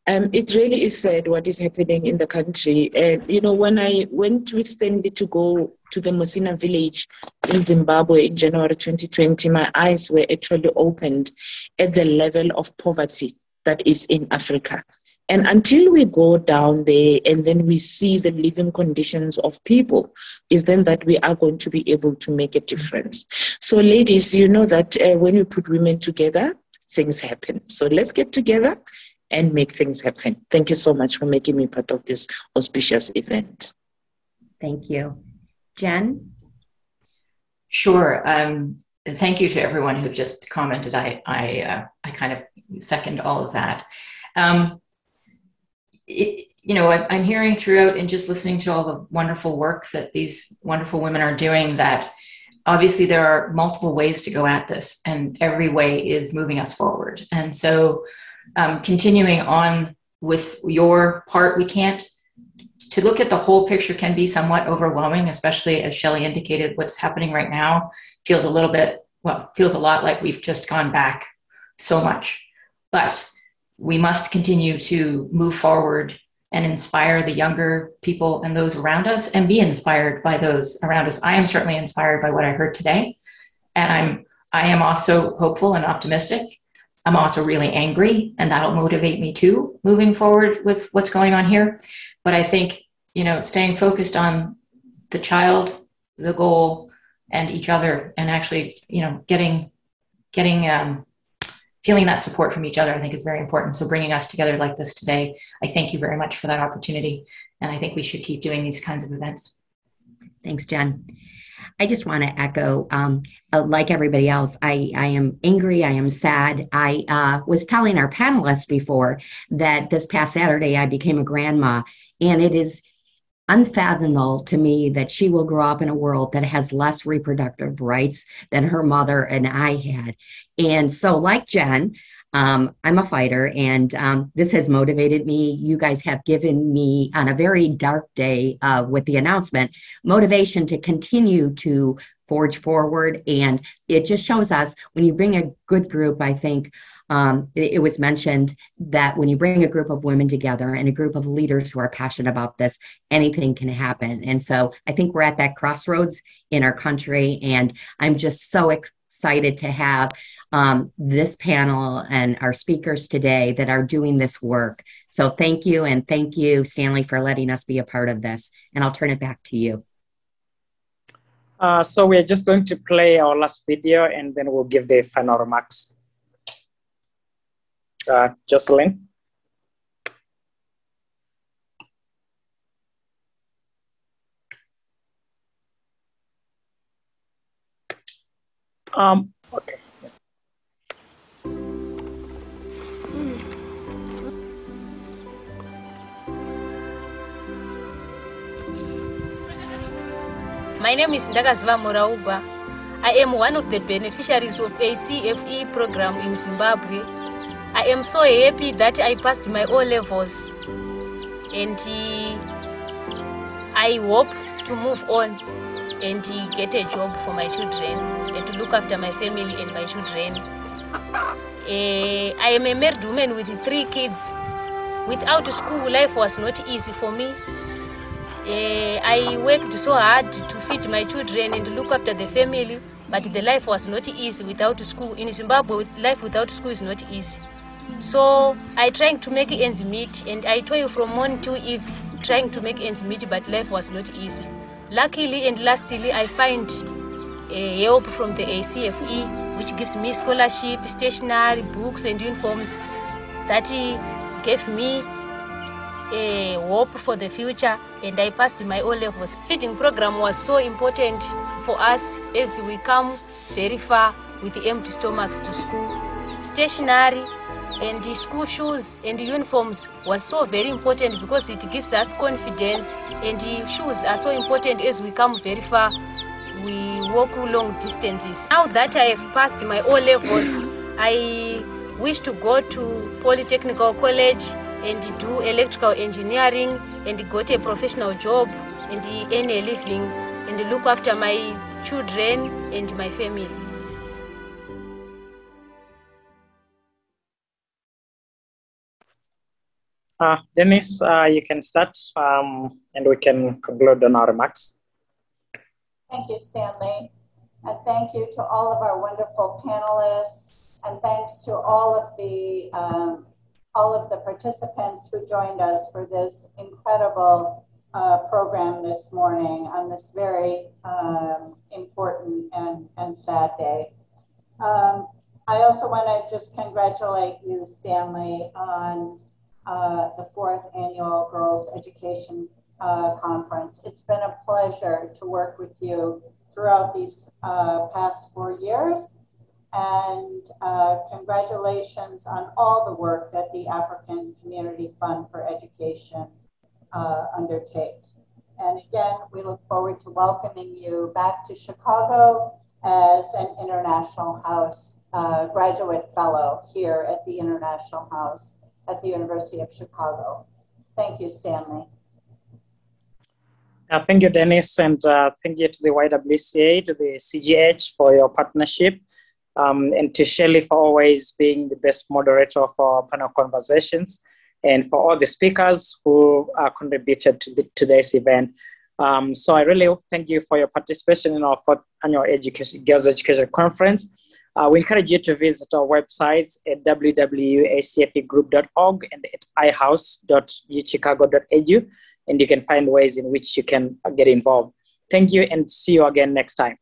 um, it really is sad what is happening in the country. And, you know, when I went with Stanley to go to the Mosina village in Zimbabwe in January 2020, my eyes were actually opened at the level of poverty that is in Africa. And until we go down there and then we see the living conditions of people, is then that we are going to be able to make a difference. So, ladies, you know that uh, when we put women together, things happen. So, let's get together and make things happen. Thank you so much for making me part of this auspicious event. Thank you. Jen? Sure. Um, thank you to everyone who just commented. I, I, uh, I kind of second all of that. Um, it, you know, I, I'm hearing throughout and just listening to all the wonderful work that these wonderful women are doing that obviously there are multiple ways to go at this and every way is moving us forward. And so um, continuing on with your part, we can't, to look at the whole picture can be somewhat overwhelming, especially as Shelley indicated, what's happening right now feels a little bit, well, feels a lot like we've just gone back so much. But we must continue to move forward and inspire the younger people and those around us and be inspired by those around us. I am certainly inspired by what I heard today. And I'm I am also hopeful and optimistic I'm also really angry, and that'll motivate me too moving forward with what's going on here. But I think, you know, staying focused on the child, the goal, and each other, and actually, you know, getting, getting, um, feeling that support from each other, I think is very important. So bringing us together like this today, I thank you very much for that opportunity. And I think we should keep doing these kinds of events. Thanks, Jen. I just want to echo, um, uh, like everybody else, I, I am angry. I am sad. I uh, was telling our panelists before that this past Saturday I became a grandma, and it is unfathomable to me that she will grow up in a world that has less reproductive rights than her mother and I had. And so, like Jen, um, I'm a fighter, and um, this has motivated me. You guys have given me, on a very dark day uh, with the announcement, motivation to continue to forge forward. And it just shows us when you bring a good group, I think. Um, it, it, was mentioned that when you bring a group of women together and a group of leaders who are passionate about this, anything can happen. And so I think we're at that crossroads in our country. And I'm just so excited to have um, this panel and our speakers today that are doing this work. So thank you. And thank you, Stanley, for letting us be a part of this. And I'll turn it back to you. Uh, so we're just going to play our last video and then we'll give the final remarks. Uh, Jocelyn. Um, okay. My name is Ndakaziva Murauba. I am one of the beneficiaries of a CFE program in Zimbabwe. I am so happy that I passed my O levels and uh, I hope to move on and uh, get a job for my children and to look after my family and my children. Uh, I am a married woman with three kids. Without school, life was not easy for me. Uh, I worked so hard to feed my children and look after the family, but the life was not easy without school. In Zimbabwe, life without school is not easy. So I trying to make ends meet, and I toil from morning to eve trying to make ends meet, but life was not easy. Luckily and lastly, I find uh, help from the ACFE, which gives me scholarship, stationery, books, and uniforms that gave me a hope for the future and I passed my O levels. Feeding program was so important for us as we come very far with empty stomachs to school. Stationery and the school shoes and uniforms was so very important because it gives us confidence and the shoes are so important as we come very far. We walk long distances. Now that I have passed my O levels, I wish to go to Polytechnical College and do electrical engineering and got a professional job and earn a living and look after my children and my family. Uh, Dennis, uh, you can start um, and we can conclude on our remarks. Thank you, Stanley. And thank you to all of our wonderful panelists. And thanks to all of the um, all of the participants who joined us for this incredible uh, program this morning on this very um, important and, and sad day. Um, I also want to just congratulate you, Stanley, on uh, the fourth annual Girls Education uh, Conference. It's been a pleasure to work with you throughout these uh, past four years. And uh, congratulations on all the work that the African Community Fund for Education uh, undertakes. And again, we look forward to welcoming you back to Chicago as an International House graduate fellow here at the International House at the University of Chicago. Thank you, Stanley. Uh, thank you, Dennis, and uh, thank you to the YWCA, to the CGH for your partnership, um, and to Shelley for always being the best moderator for our panel conversations, and for all the speakers who uh, contributed to the, today's event. Um, so I really thank you for your participation in our fourth annual education, Girls Education Conference. Uh, we encourage you to visit our websites at www.acfegroup.org and at ihouse.uchicago.edu, and you can find ways in which you can get involved. Thank you and see you again next time.